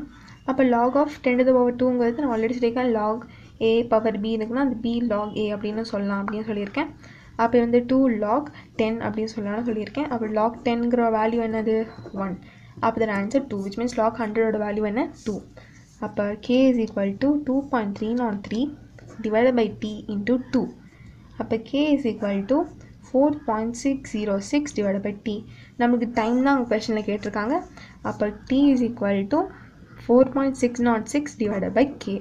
அப்போ log of ten to power டூங்கிறது நான் ஆல்ரெடி சொல்லியிருக்கேன். லாக் ஏ பவர் பி இருக்குன்னா அந்த பி லாக் ஏ அப்படின்னு சொல்லலாம் அப்படின்னு சொல்லியிருக்கேன். அப்போ வந்து டூ லாக் டென் அப்படின்னு சொல்லலாம்னு சொல்லியிருக்கேன். அப்போ லாக் டென்ங்கிற வேல்யூ என்னது? ஒன் அப்போ தான் answer two which means log ஹண்ட்ரடோட value என்ன? டூ அப்போ K is equal to two point three not three divide by T into two அப்போ K is equal to four point six zero six divide by T நமக்கு time தான் அவங்க கொஷனில் கேட்டிருக்காங்க. அப்போ T is equal to four point six not six divide by K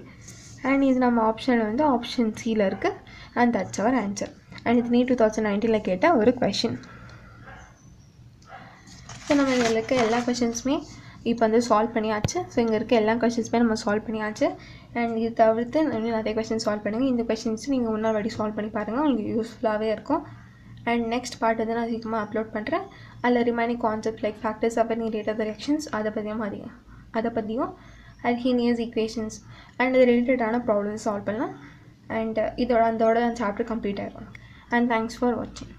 and இது நம்ம ஆப்ஷனில் வந்து ஆப்ஷன் சியில் இருக்குது and that's our answer and இது நீ டூ தௌசண்ட் நைன்டீனில் கேட்ட ஒரு கொஷின் ஸோ நம்ம இதில் இருக்க எல்லா கொஷின்ஸுமே இப்போ வந்து சால்வ் பண்ணியாச்சு. ஸோ இங்கே இருக்க எல்லா கொஷின்ஸுமே நம்ம சால்வ் பண்ணியாச்சு. அண்ட் இது தவிர்த்து நிறைய கொஷின் சால்வ் பண்ணுங்கள் இந்த கொஷின்ஸும் நீங்கள் இன்னொரு வாட்டி சால்வ் பண்ணி பாருங்கள் உங்களுக்கு யூஸ்ஃபுல்லாகவே இருக்கும். அண்ட் நெக்ஸ்ட் பார்ட் வந்து நான் சீக்கிரமாக அப்லோட் பண்ணுறேன் அதில் ரிமைனிங் கான்செப்ட் லைக் ஃபேக்டர்ஸ் அவர் நீ ரேட் ஆஃப் ரியாக்ஷன்ஸ் அதை பற்றியும் அதிகம் அதை பற்றியும் அல்ஹீனியஸ் ஈக்குவேஷன்ஸ் அண்ட் அது ரிலேட்டடான ப்ராப்ளம்ஸ் சால்வ் பண்ணலாம். அண்ட் இதோட அதோட சாப்டர் கம்ப்ளீட் ஆகிடும் அண்ட் தேங்க்ஸ் ஃபார் வாட்சிங்